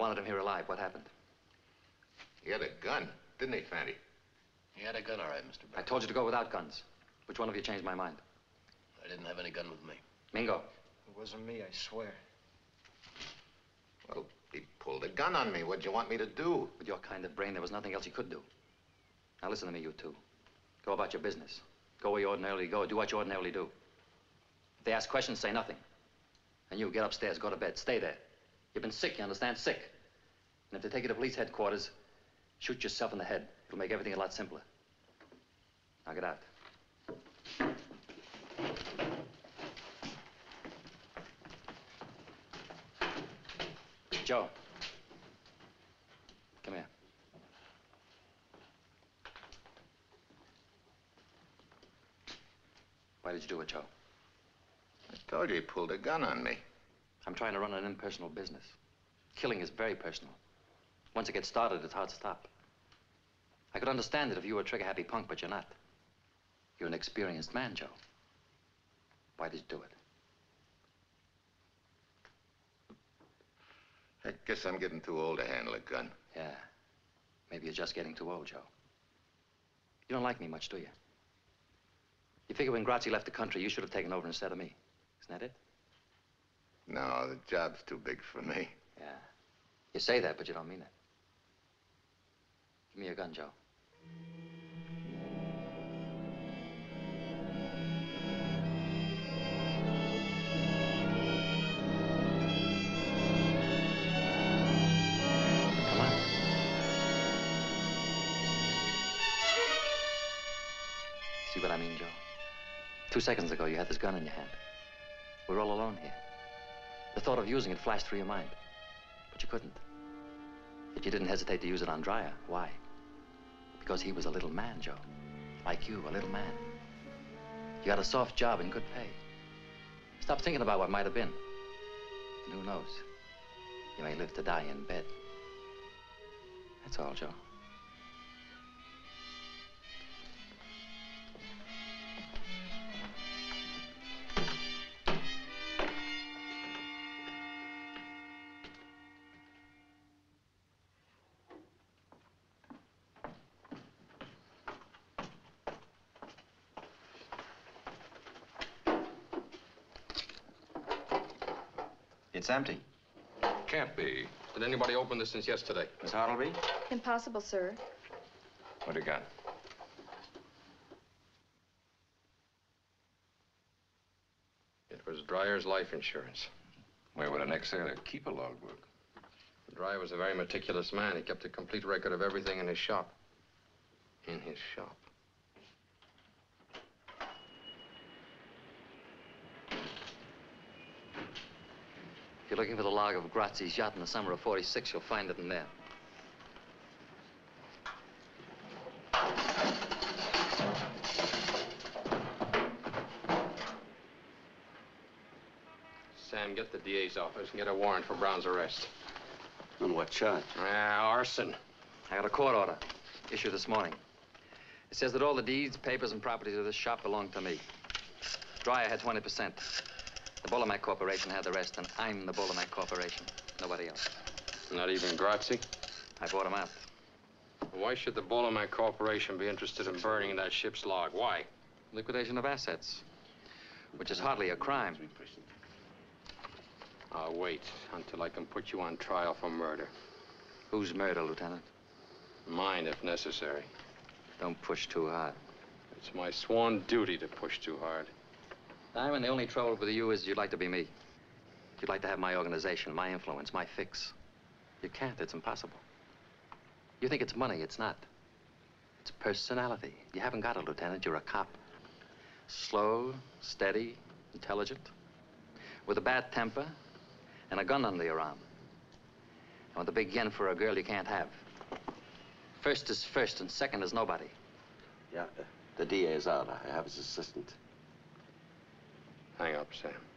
Wanted him here alive. What happened? He had a gun, didn't he, Fante? He had a gun, all right, Mr. Brown. I told you to go without guns. Which one of you changed my mind? I didn't have any gun with me. Mingo. It wasn't me, I swear. Well, he pulled a gun on me. What'd you want me to do? With your kind of brain, there was nothing else you could do. Now listen to me, you two. Go about your business. Go where you ordinarily go. Do what you ordinarily do. If they ask questions, say nothing. And you, get upstairs, go to bed. Stay there. You've been sick, you understand? Sick. And if they take you to police headquarters, shoot yourself in the head. It'll make everything a lot simpler. Now get out. Joe. Come here. Why did you do it, Joe? I told you he pulled a gun on me. I'm trying to run an impersonal business. Killing is very personal. Once it gets started, it's hard to stop. I could understand it if you were a trigger-happy punk, but you're not. You're an experienced man, Joe. Why did you do it? I guess I'm getting too old to handle a gun. Yeah. Maybe you're just getting too old, Joe. You don't like me much, do you? You figure when Grazzi left the country, you should have taken over instead of me. Isn't that it? No, the job's too big for me. Yeah. You say that, but you don't mean it. Give me your gun, Joe. Come on. See what I mean, Joe? Two seconds ago, you had this gun in your hand. We're all alone here. The thought of using it flashed through your mind. But you couldn't. Yet you didn't hesitate to use it on Dreyer. Why? Because he was a little man, Joe. Like you, a little man. You got a soft job and good pay. Stop thinking about what might have been. And who knows? You may live to die in bed. That's all, Joe. Empty. Can't be. Did anybody open this since yesterday? Miss Hartleby? Impossible, sir. What do you got? It was Dreyer's life insurance. Where would an ex-sailor keep a logbook? Dryer was a very meticulous man. He kept a complete record of everything in his shop. In his shop. If you're looking for the log of Grazzi's yacht in the summer of 46, you'll find it in there. Sam, get the DA's office and get a warrant for Brown's arrest. On what charge? Ah, arson. I got a court order issued this morning. It says that all the deeds, papers, and properties of this shop belong to me. Dreyer had 20%. The Bolomac Corporation had the rest, and I'm the Bolomac Corporation. Nobody else. Not even Grazzi? I bought him out. Why should the Bolomac Corporation be interested in burning that ship's log? Why? Liquidation of assets, which is hardly a crime. I'll wait until I can put you on trial for murder. Whose murder, Lieutenant? Mine, if necessary. Don't push too hard. It's my sworn duty to push too hard. Diamond, the only trouble with you is you'd like to be me. You'd like to have my organization, my influence, my fix. You can't. It's impossible. You think it's money. It's not. It's personality. You haven't got it, Lieutenant. You're a cop. Slow, steady, intelligent, with a bad temper, and a gun under your arm. And with a big yen for a girl you can't have. First is first, and second is nobody. Yeah, the DA is out. I have his assistant. Hang up, Sam.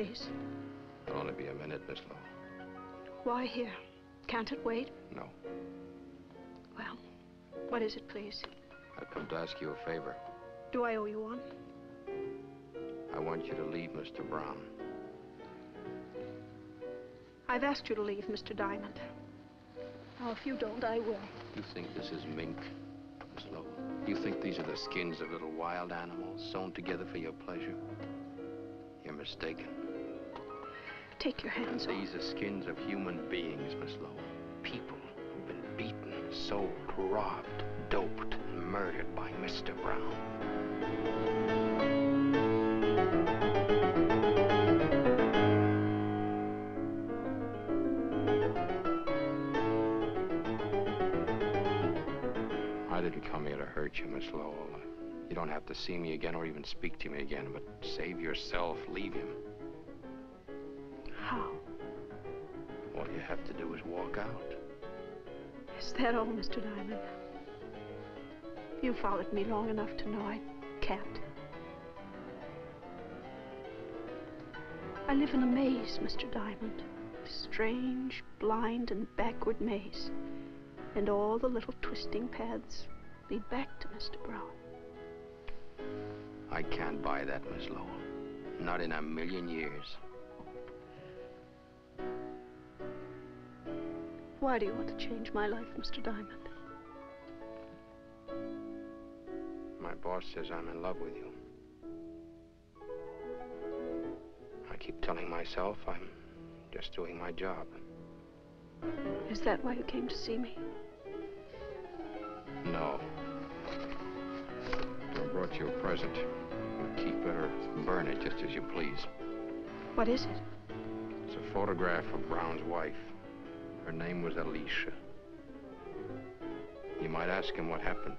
Please. It'll only be a minute, Miss Lowell. Why here? Can't it wait? No. Well, what is it, please? I've come to ask you a favor. Do I owe you one? I want you to leave Mr. Brown. I've asked you to leave, Mr. Diamond. Now, if you don't, I will. You think this is mink, Miss Lowell? You think these are the skins of little wild animals sewn together for your pleasure? You're mistaken. Take your hands off. These are skins of human beings, Miss Lowell. People who've been beaten, sold, robbed, doped, and murdered by Mr. Brown. I didn't come here to hurt you, Miss Lowell. You don't have to see me again or even speak to me again, but save yourself, leave him. Have to do is walk out. Is that all, Mr. Diamond? You followed me long enough to know I can't. I live in a maze, Mr. Diamond. A strange, blind, and backward maze. And all the little twisting paths lead back to Mr. Brown. I can't buy that, Miss Lowell. Not in a million years. Why do you want to change my life, Mr. Diamond? My boss says I'm in love with you. I keep telling myself I'm just doing my job. Is that why you came to see me? No. I brought you a present. You keep it or burn it just as you please. What is it? It's a photograph of Brown's wife. Her name was Alicia. You might ask him what happened.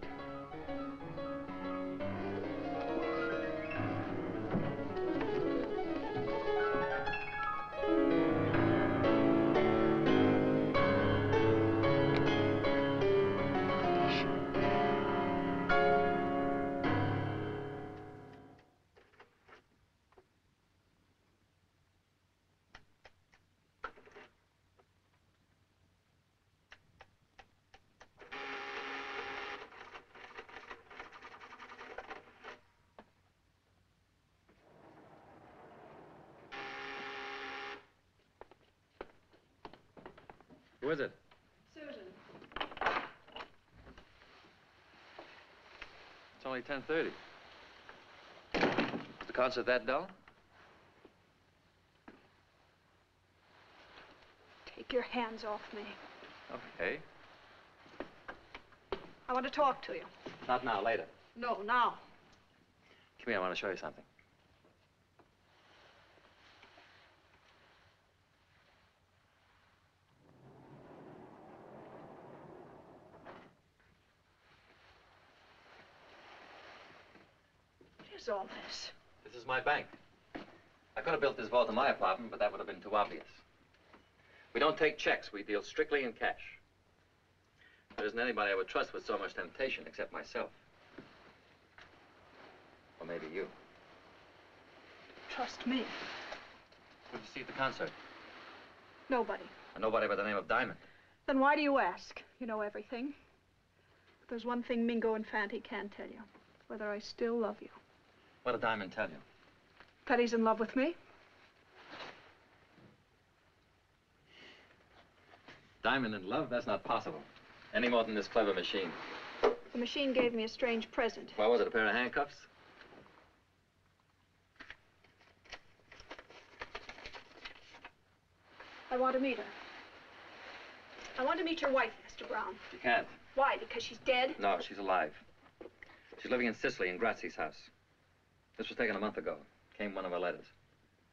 Only 10.30. Is the concert that dull? Take your hands off me. Okay. I want to talk to you. Not now, later. No, now. Come here, I want to show you something. What is all this? This is my bank. I could have built this vault in my apartment, but that would have been too obvious. We don't take checks. We deal strictly in cash. There isn't anybody I would trust with so much temptation except myself. Or maybe you. Trust me. Who did you see at the concert? Nobody. A nobody by the name of Diamond. Then why do you ask? You know everything. But there's one thing Mingo and Fante can't tell you. Whether I still love you. What did Diamond tell you? That he's in love with me? Diamond in love? That's not possible. Any more than this clever machine. The machine gave me a strange present. What was it, a pair of handcuffs? I want to meet her. I want to meet your wife, Mr. Brown. You can't. Why? Because she's dead? No, she's alive. She's living in Sicily in Grazzi's house. This was taken a month ago. Came one of her letters.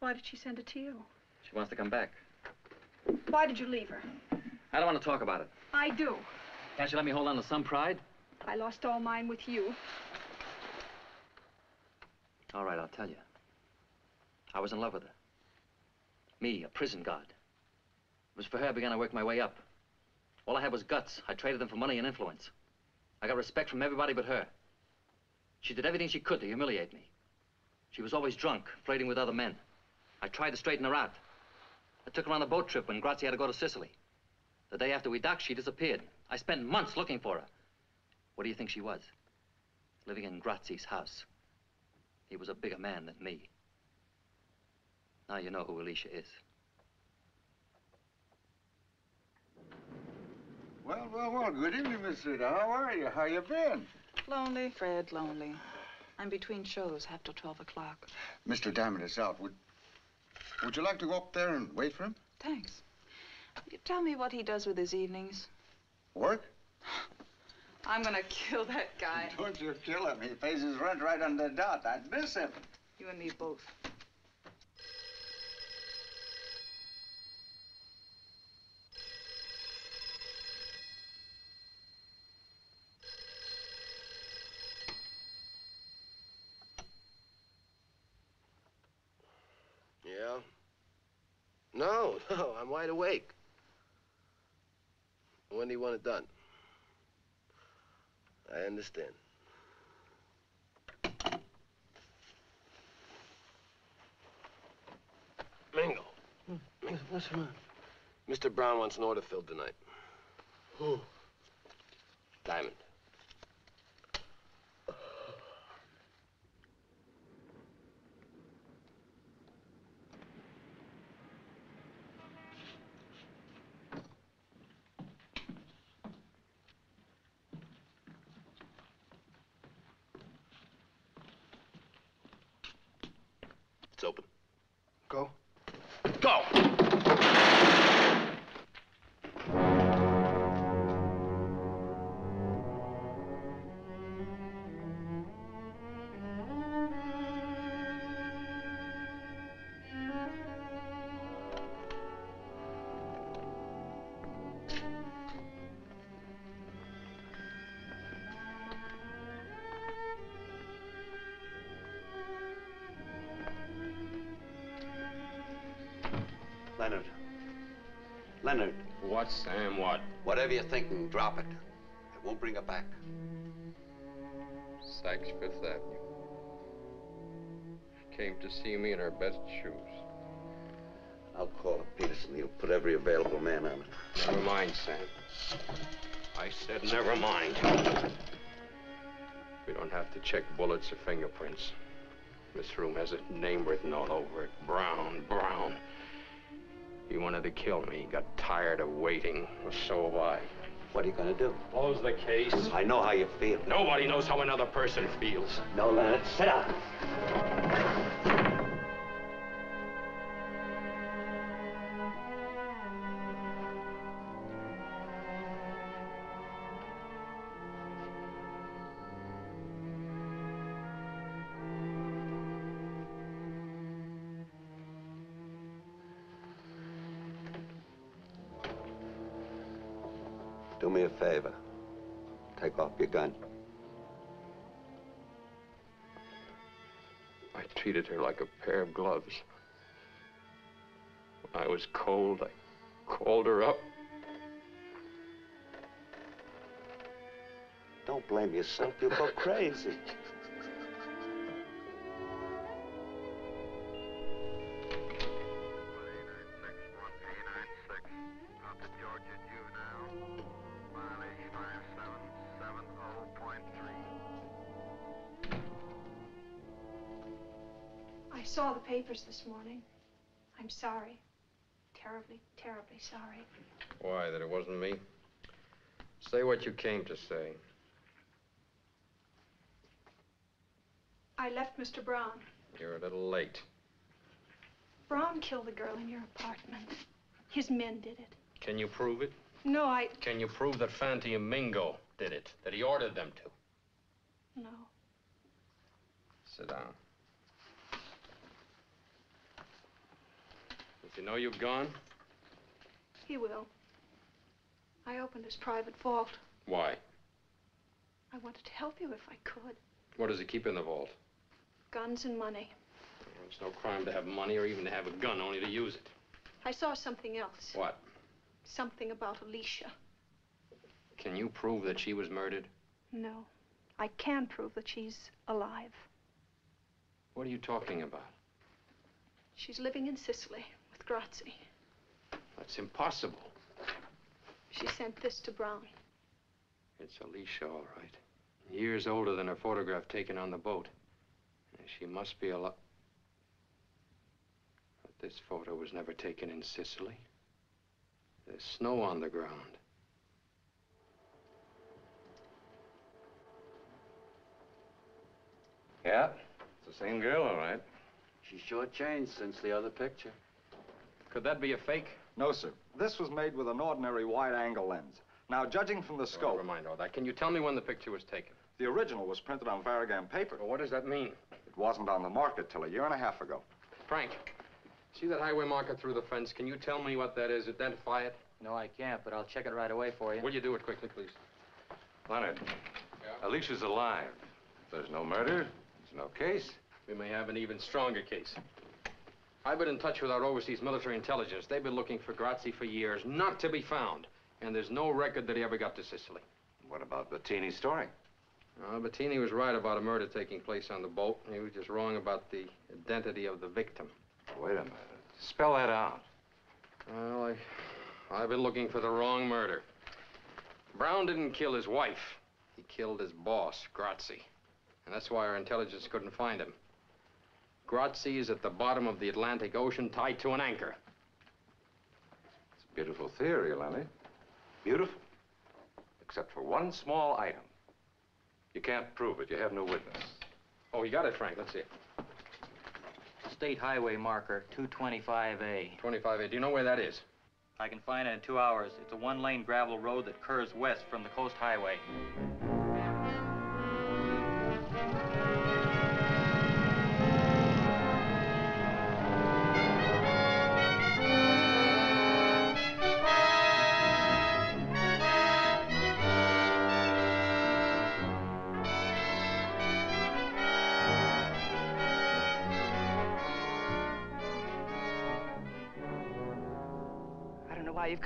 Why did she send it to you? She wants to come back. Why did you leave her? I don't want to talk about it. I do. Can't you let me hold on to some pride? I lost all mine with you. All right, I'll tell you. I was in love with her. Me, a prison guard. It was for her I began to work my way up. All I had was guts. I traded them for money and influence. I got respect from everybody but her. She did everything she could to humiliate me. She was always drunk, flirting with other men. I tried to straighten her out. I took her on a boat trip when Grazzi had to go to Sicily. The day after we docked, she disappeared. I spent months looking for her. What do you think she was? Living in Grazzi's house. He was a bigger man than me. Now you know who Alicia is. Well, well, well. Good evening, Miss Rita. How are you? How you been? Lonely, Fred, lonely. I'm between shows, half till 12 o'clock. Mr. Diamond is out. Would Would you like to go up there and wait for him? Thanks. Will you tell me what he does with his evenings? Work? I'm gonna kill that guy. Don't you kill him. He pays his rent right on the dot. I'd miss him. You and me both. Yeah? No, no, I'm wide awake. When do you want it done? I understand. Mingo. Hmm. Mingo, what's the matter? Mr. Brown wants an order filled tonight. Who? Diamond. Leonard. Leonard. What, Sam? What? Whatever you're thinking, drop it. I won't bring her back. Saks Fifth Avenue. She came to see me in her best shoes. I'll call up Peterson. He'll put every available man on it. Never mind, Sam. I said never mind. We don't have to check bullets or fingerprints. This room has a name written all over it. Brown, Brown. You He wanted to kill me. He got tired of waiting. Well, so have I. What are you gonna do? Close the case. I know how you feel. Nobody knows how another person feels. No, Leonard, sit down. Gloves. When I was cold, I called her up. Don't blame yourself. You'll go crazy. Papers this morning. I'm sorry. Terribly, terribly sorry. Why, that it wasn't me? Say what you came to say. I left Mr. Brown. You're a little late. Brown killed the girl in your apartment. His men did it. Can you prove it? No, I. Can you prove that Fante and Mingo did it? That he ordered them to? No. Sit down. He know you've gone? He will. I opened his private vault. Why? I wanted to help you if I could. What does he keep in the vault? Guns and money. It's no crime to have money or even to have a gun, only to use it. I saw something else. What? Something about Alicia. Can you prove that she was murdered? No. I can prove that she's alive. What are you talking about? She's living in Sicily with Grazzi. That's impossible. She sent this to Brown. It's Alicia, all right. Years older than her photograph taken on the boat. And She must be a lot. But this photo was never taken in Sicily. There's snow on the ground. Yeah, it's the same girl, all right. She sure changed since the other picture. Could that be a fake? No, sir. This was made with an ordinary wide-angle lens. Now, judging from the oh, scope... Never mind all that. Can you tell me when the picture was taken? The original was printed on Varigam paper. Well, what does that mean? It wasn't on the market till a year and a half ago. Frank, see that highway marker through the fence? Can you tell me what that is? Identify it? No, I can't, but I'll check it right away for you. Will you do it quickly, please? Leonard, Alicia's alive. There's no murder. There's no case. We may have an even stronger case. I've been in touch with our overseas military intelligence. They've been looking for Grazzi for years, not to be found. And there's no record that he ever got to Sicily. What about Bettini's story? Uh, Bettini was right about a murder taking place on the boat. He was just wrong about the identity of the victim. Wait a minute. Spell that out. Well, I, I've been looking for the wrong murder. Brown didn't kill his wife. He killed his boss, Grazzi. And that's why our intelligence couldn't find him. Grazzi is at the bottom of the Atlantic Ocean, tied to an anchor. It's a beautiful theory, Lenny. Beautiful. Except for one small item. You can't prove it. You have no witness. Oh, you got it, Frank. Let's see it. State highway marker 225A. 25A. Do you know where that is? I can find it in two hours. It's a one-lane gravel road that curves west from the coast highway.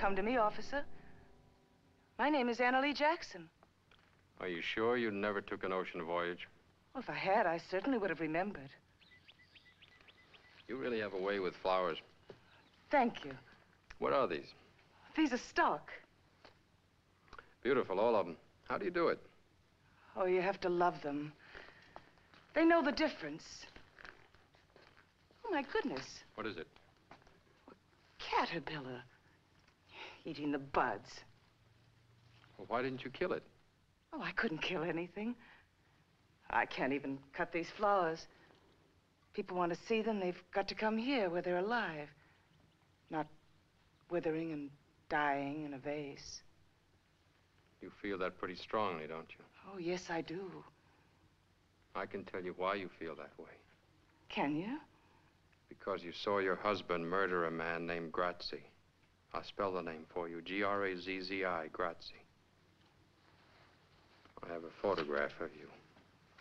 Come to me, officer. My name is Anna Lee Jackson. Are you sure you never took an ocean voyage? Well, if I had, I certainly would have remembered. You really have a way with flowers. Thank you. What are these? These are stock. Beautiful, all of them. How do you do it? Oh, you have to love them. They know the difference. Oh, my goodness. What is it? Cat caterpillar eating the buds. Well, why didn't you kill it? Oh, I couldn't kill anything. I can't even cut these flowers. People want to see them, they've got to come here where they're alive. Not withering and dying in a vase. You feel that pretty strongly, don't you? Oh, yes, I do. I can tell you why you feel that way. Can you? Because you saw your husband murder a man named Grazzi. I'll spell the name for you. G-R-A-Z-Z-I, Grazzi. I have a photograph of you,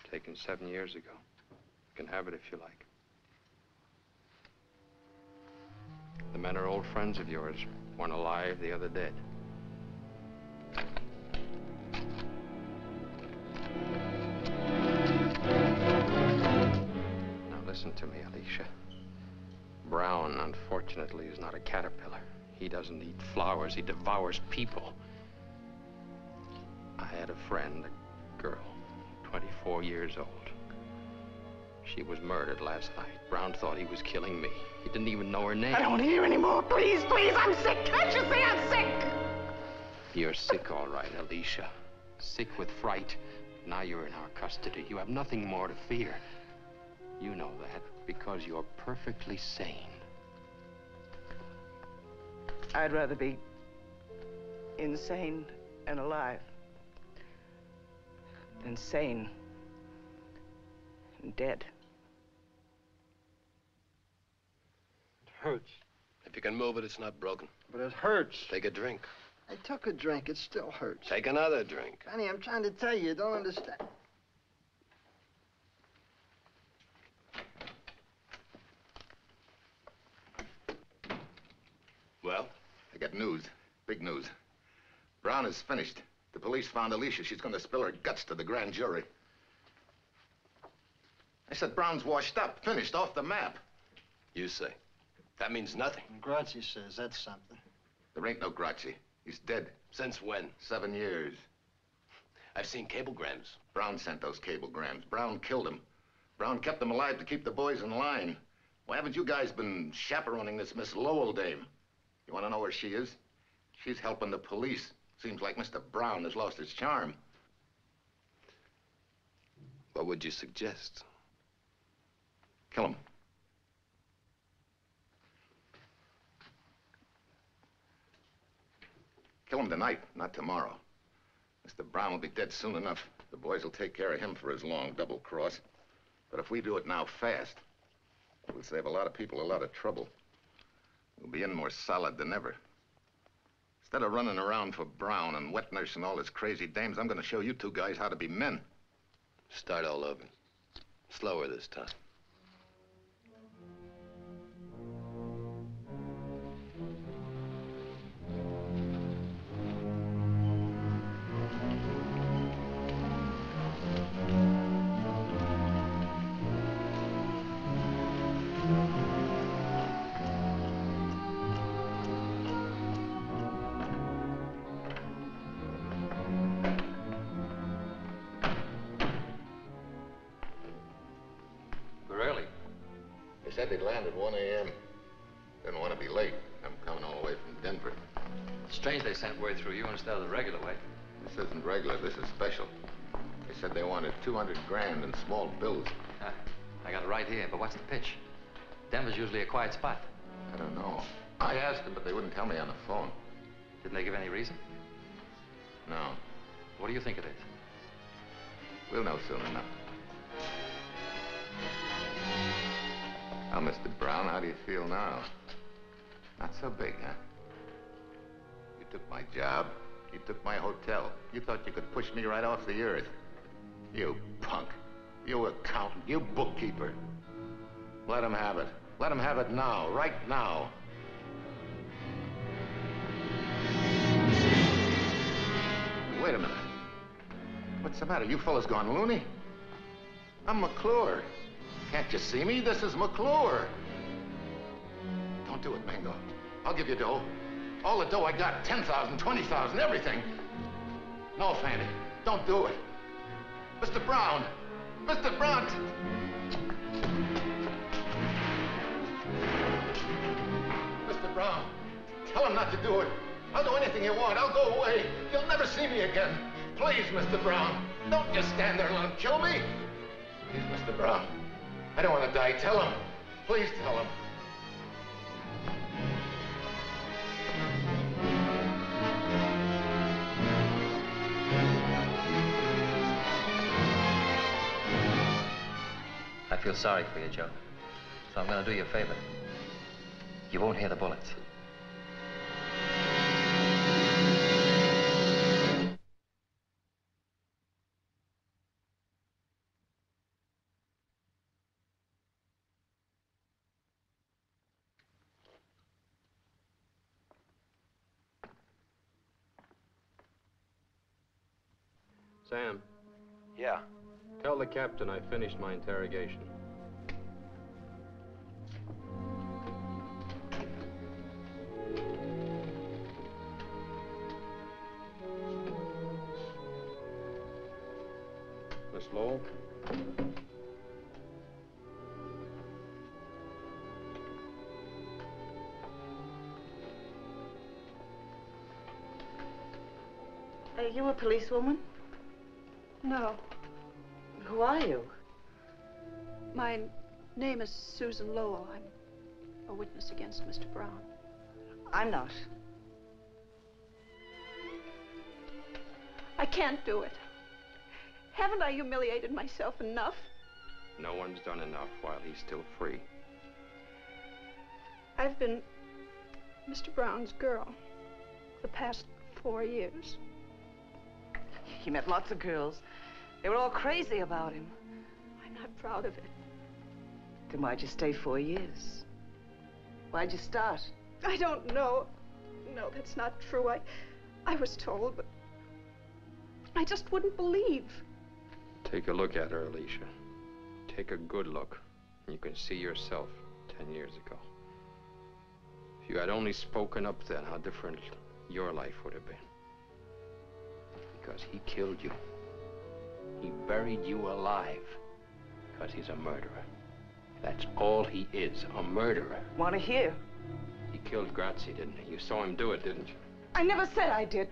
taken seven years ago. You can have it if you like. The men are old friends of yours. One alive, the other dead. Now listen to me, Alicia. Brown, unfortunately, is not a caterpillar. He doesn't eat flowers, he devours people. I had a friend, a girl, 24 years old. She was murdered last night. Brown thought he was killing me. He didn't even know her name. I don't hear anymore. Please, please, I'm sick. Can't you see I'm sick? You're sick, all right, Alicia. Sick with fright. Now you're in our custody. You have nothing more to fear. You know that because you're perfectly sane. I'd rather be insane and alive than sane and dead. It hurts. If you can move it, it's not broken. But it hurts. Take a drink. I took a drink. It still hurts. Take another drink. Honey, I'm trying to tell you. You don't understand. Well, I got news. Big news. Brown is finished. The police found Alicia. She's going to spill her guts to the grand jury. I said Brown's washed up, finished, off the map. You say. That means nothing. Grazzi says that's something. There ain't no Grazzi. He's dead. Since when? Seven years. I've seen cablegrams. Brown sent those cablegrams. Brown killed him. Brown kept them alive to keep the boys in line. Why haven't you guys been chaperoning this Miss Lowell dame? You want to know where she is? She's helping the police. Seems like Mr. Brown has lost his charm. What would you suggest? Kill him. Kill him tonight, not tomorrow. Mr. Brown will be dead soon enough. The boys will take care of him for his long double cross. But if we do it now fast, we'll save a lot of people a lot of trouble. We'll be in more solid than ever. Instead of running around for Brown and wet nurse and all his crazy dames, I'm going to show you two guys how to be men. Start all over. Slower this time. Small bills. Ah, I got it right here, but what's the pitch? Denver's usually a quiet spot. I don't know. I asked them, but they wouldn't tell me on the phone. Didn't they give any reason? No. What do you think it is? We'll know soon enough. Now, Mr. Brown, how do you feel now? Not so big, huh? You took my job. You took my hotel. You thought you could push me right off the earth. You punk. You accountant. You bookkeeper. Let him have it. Let him have it now, right now. Wait a minute. What's the matter? You fellas gone loony? I'm McClure. Can't you see me? This is McClure. Don't do it, Mingo. I'll give you dough. All the dough I got, 10,000, 20,000, everything. No, Fante, don't do it. Mr. Brown, Mr. Brown. Mr. Brown, Tell him not to do it. I'll do anything you want. I'll go away. You'll never see me again. Please, Mr. Brown. Don't just stand there and let him kill me. Please, Mr. Brown. I don't want to die. Tell him. Please tell him. I feel sorry for you, Joe. So I'm going to do you a favor. You won't hear the bullets. Captain I finished my interrogation. Can't do it. Haven't I humiliated myself enough? No one's done enough while he's still free. I've been Mr. Brown's girl the past four years. He met lots of girls. They were all crazy about him. I'm not proud of it. Then why'd you stay four years? Why'd you start? I don't know. No, that's not true. I, I was told, but I just wouldn't believe. Take a look at her, Alicia. Take a good look. You can see yourself ten years ago. If you had only spoken up then, how different your life would have been. Because he killed you. He buried you alive. Because he's a murderer. That's all he is, a murderer. Want to hear? He killed Grazzi, didn't he? You saw him do it, didn't you? I never said I did.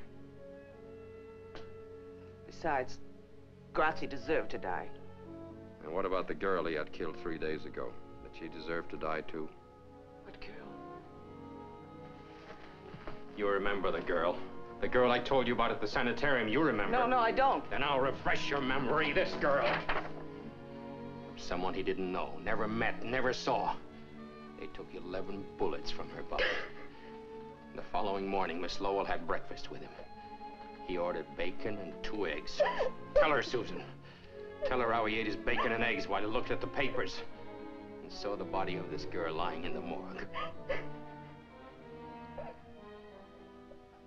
Besides, Grazzi deserved to die. And what about the girl he had killed three days ago? Did she deserve to die, too? What girl? You remember the girl. The girl I told you about at the sanitarium, you remember. No, no, I don't. Then I'll refresh your memory. This girl. Someone he didn't know, never met, never saw. They took 11 bullets from her body. The following morning, Miss Lowell had breakfast with him. He ordered bacon and two eggs. Tell her, Susan. Tell her how he ate his bacon and eggs while he looked at the papers and saw the body of this girl lying in the morgue.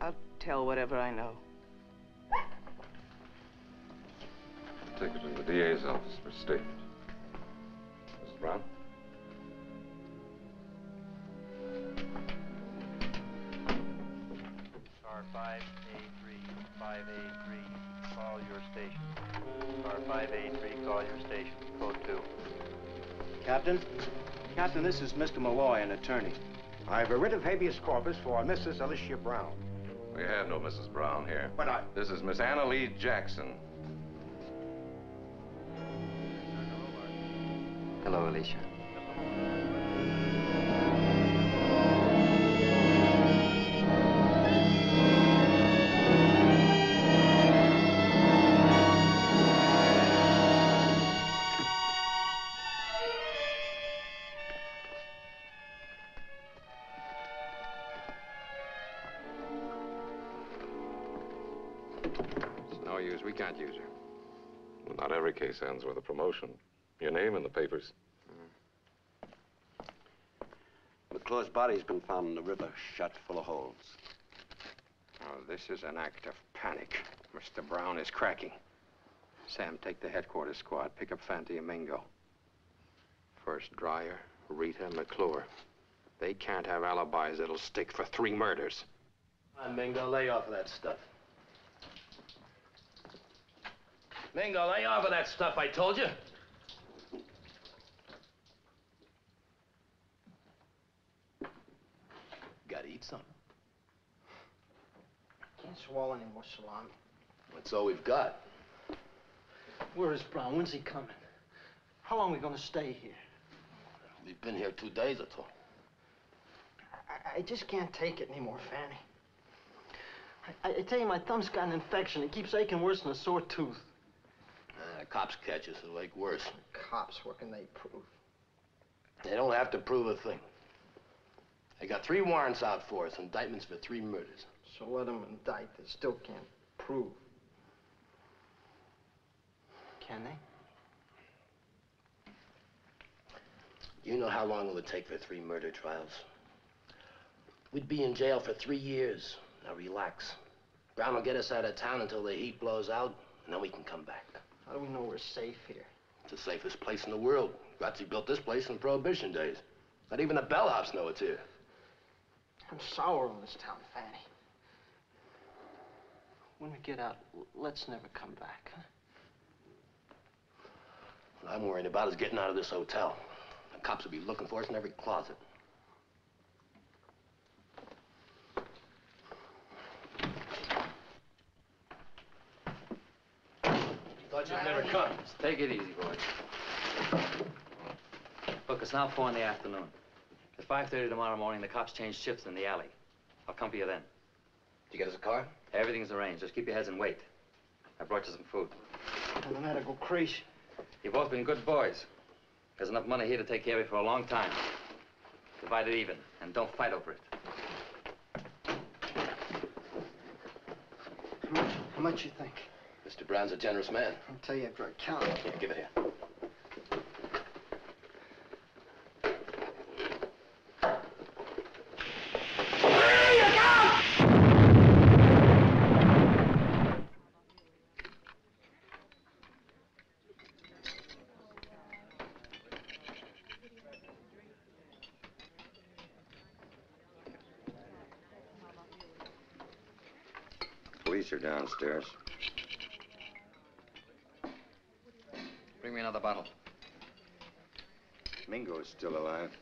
I'll tell whatever I know. Take it to the DA's office for statement. Mrs. Brown? Car 5A3, 5A3, call your station. Car 5A3, call your station. Code 2. Captain? Captain, this is Mr. Malloy, an attorney. I have a writ of habeas corpus for Mrs. Alicia Brown. We have no Mrs. Brown here. But I... This is Miss Anna Lee Jackson. Hello, Alicia. Not every case ends with a promotion. Your name in the papers. McClure's body's been found in the river, shot full of holes. Oh, this is an act of panic. Mr. Brown is cracking. Sam, take the headquarters squad. Pick up Fante and Mingo. First Dreyer, Rita, McClure. They can't have alibis that'll stick for three murders. Come on, Mingo, lay off of that stuff. Mingo, lay off of that stuff, I told you. Gotta eat something. Can't swallow any more salami. That's all we've got. Where is Brown? When's he coming? How long are we gonna stay here? We've been here two days or so. I, I just can't take it anymore, Fante. I, I, I tell you, my thumb's got an infection. It keeps aching worse than a sore tooth. Cops catch us, it'll make worse. Cops, what can they prove? They don't have to prove a thing. They got three warrants out for us, indictments for three murders. So let them indict. They still can't prove. Can they? You know how long it would take for three murder trials? We'd be in jail for three years. Now relax. Brown will get us out of town until the heat blows out, and then we can come back. How do we know we're safe here? It's the safest place in the world. Grazzi built this place in Prohibition days. Not even the bellhops know it's here. I'm sour on this town, Fante. When we get out, let's never come back, huh? What I'm worrying about is getting out of this hotel. The cops will be looking for us in every closet. Thought you'd never come. Just take it easy, boys. Look, it's now four in the afternoon. At 5.30 tomorrow morning, the cops change shifts in the alley. I'll come for you then. Did you get us a car? Everything's arranged. Just keep your heads and wait. I brought you some food. I'm gonna go crazy. You've both been good boys. There's enough money here to take care of you for a long time. Divide it even, and don't fight over it. How much, how much you think? Mr. Brown's a generous man. I'll tell you after I count. Here, give it here. Police are downstairs. Another bottle. Mingo is still alive.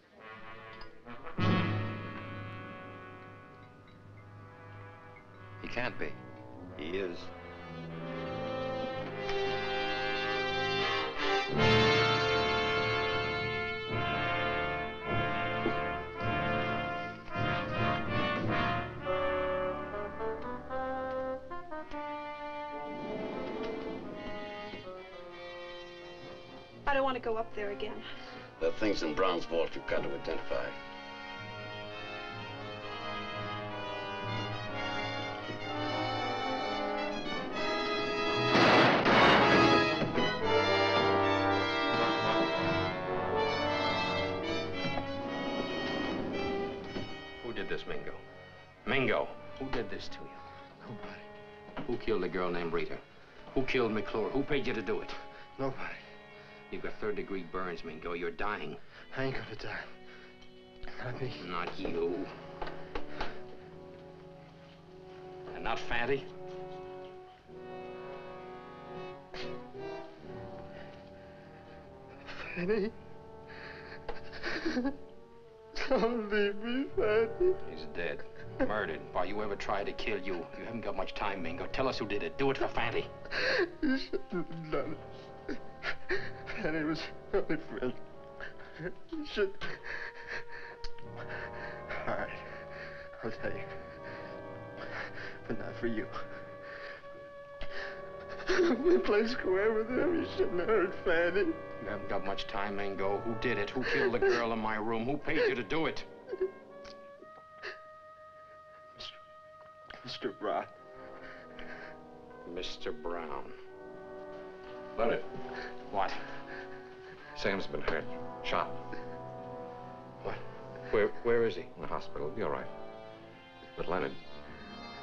He can't be. He is. To go up there again. There are things in Brown's vault you've got to identify. Who did this, Mingo? Mingo, who did this to you? Nobody. Who killed a girl named Rita? Who killed McClure? Who paid you to do it? Nobody. Third degree burns, Mingo. You're dying. I ain't gonna die. Not me. Not you. And not Fatty? Fante. Don't leave me, Fante. He's dead. Murdered. Why, you ever tried to kill you? You haven't got much time, Mingo. Tell us who did it. Do it for Fatty. You shouldn't have done it. Fante was my only friend. You should. All right. I'll tell you. But not for you. we play square with him. You shouldn't have hurt Fante. You haven't got much time, Mingo. Who did it? Who killed the girl in my room? Who paid you to do it? Mr. Brown. Mr. Brown. Leonard, What? Sam's been hurt. Shot. What? Where, where is he? In the hospital. He'll be all right. But Leonard,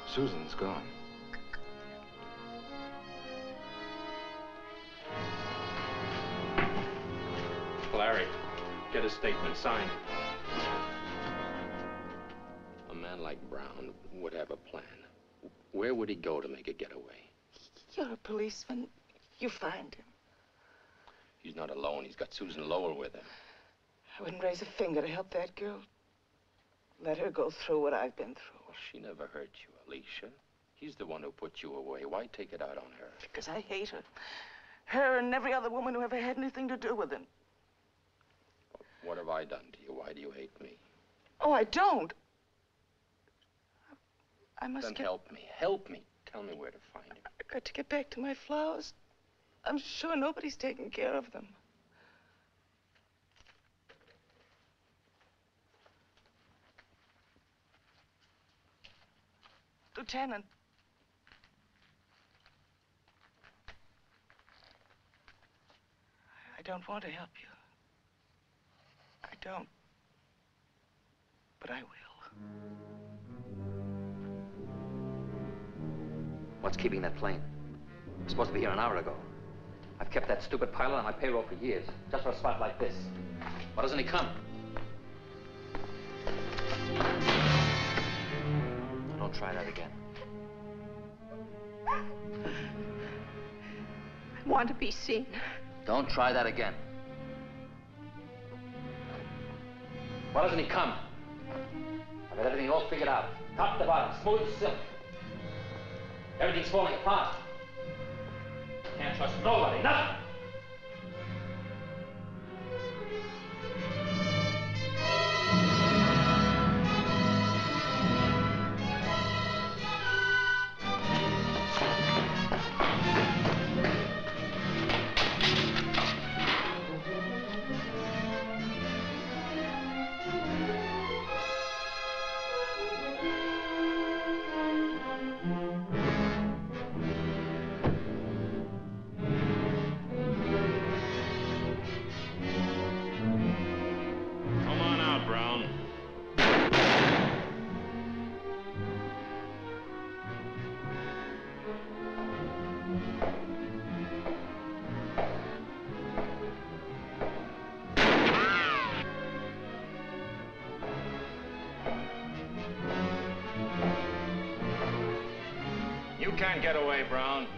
Susan's gone. Larry, get a statement signed. A man like Brown would have a plan. Where would he go to make a getaway? You're a policeman. You find him. He's not alone. He's got Susan Lowell with him. I wouldn't raise a finger to help that girl. Let her go through what I've been through. She never hurt you, Alicia. He's the one who put you away. Why take it out on her? Because I hate her. Her and every other woman who ever had anything to do with him. What have I done to you? Why do you hate me? Oh, I don't. I must Then get... help me. Help me. Tell me where to find him. I've got to get back to my flowers. I'm sure nobody's taking care of them. Lieutenant. I don't want to help you. I don't. But I will. What's keeping that plane? It was supposed to be here an hour ago. I've kept that stupid pilot on my payroll for years, just for a spot like this. Why doesn't he come? Don't try that again. I want to be seen. Don't try that again. Why doesn't he come? I've got everything all figured out. Top to bottom, smooth as silk. Everything's falling apart. Can't trust nobody, nothing. Can't get away, Brown.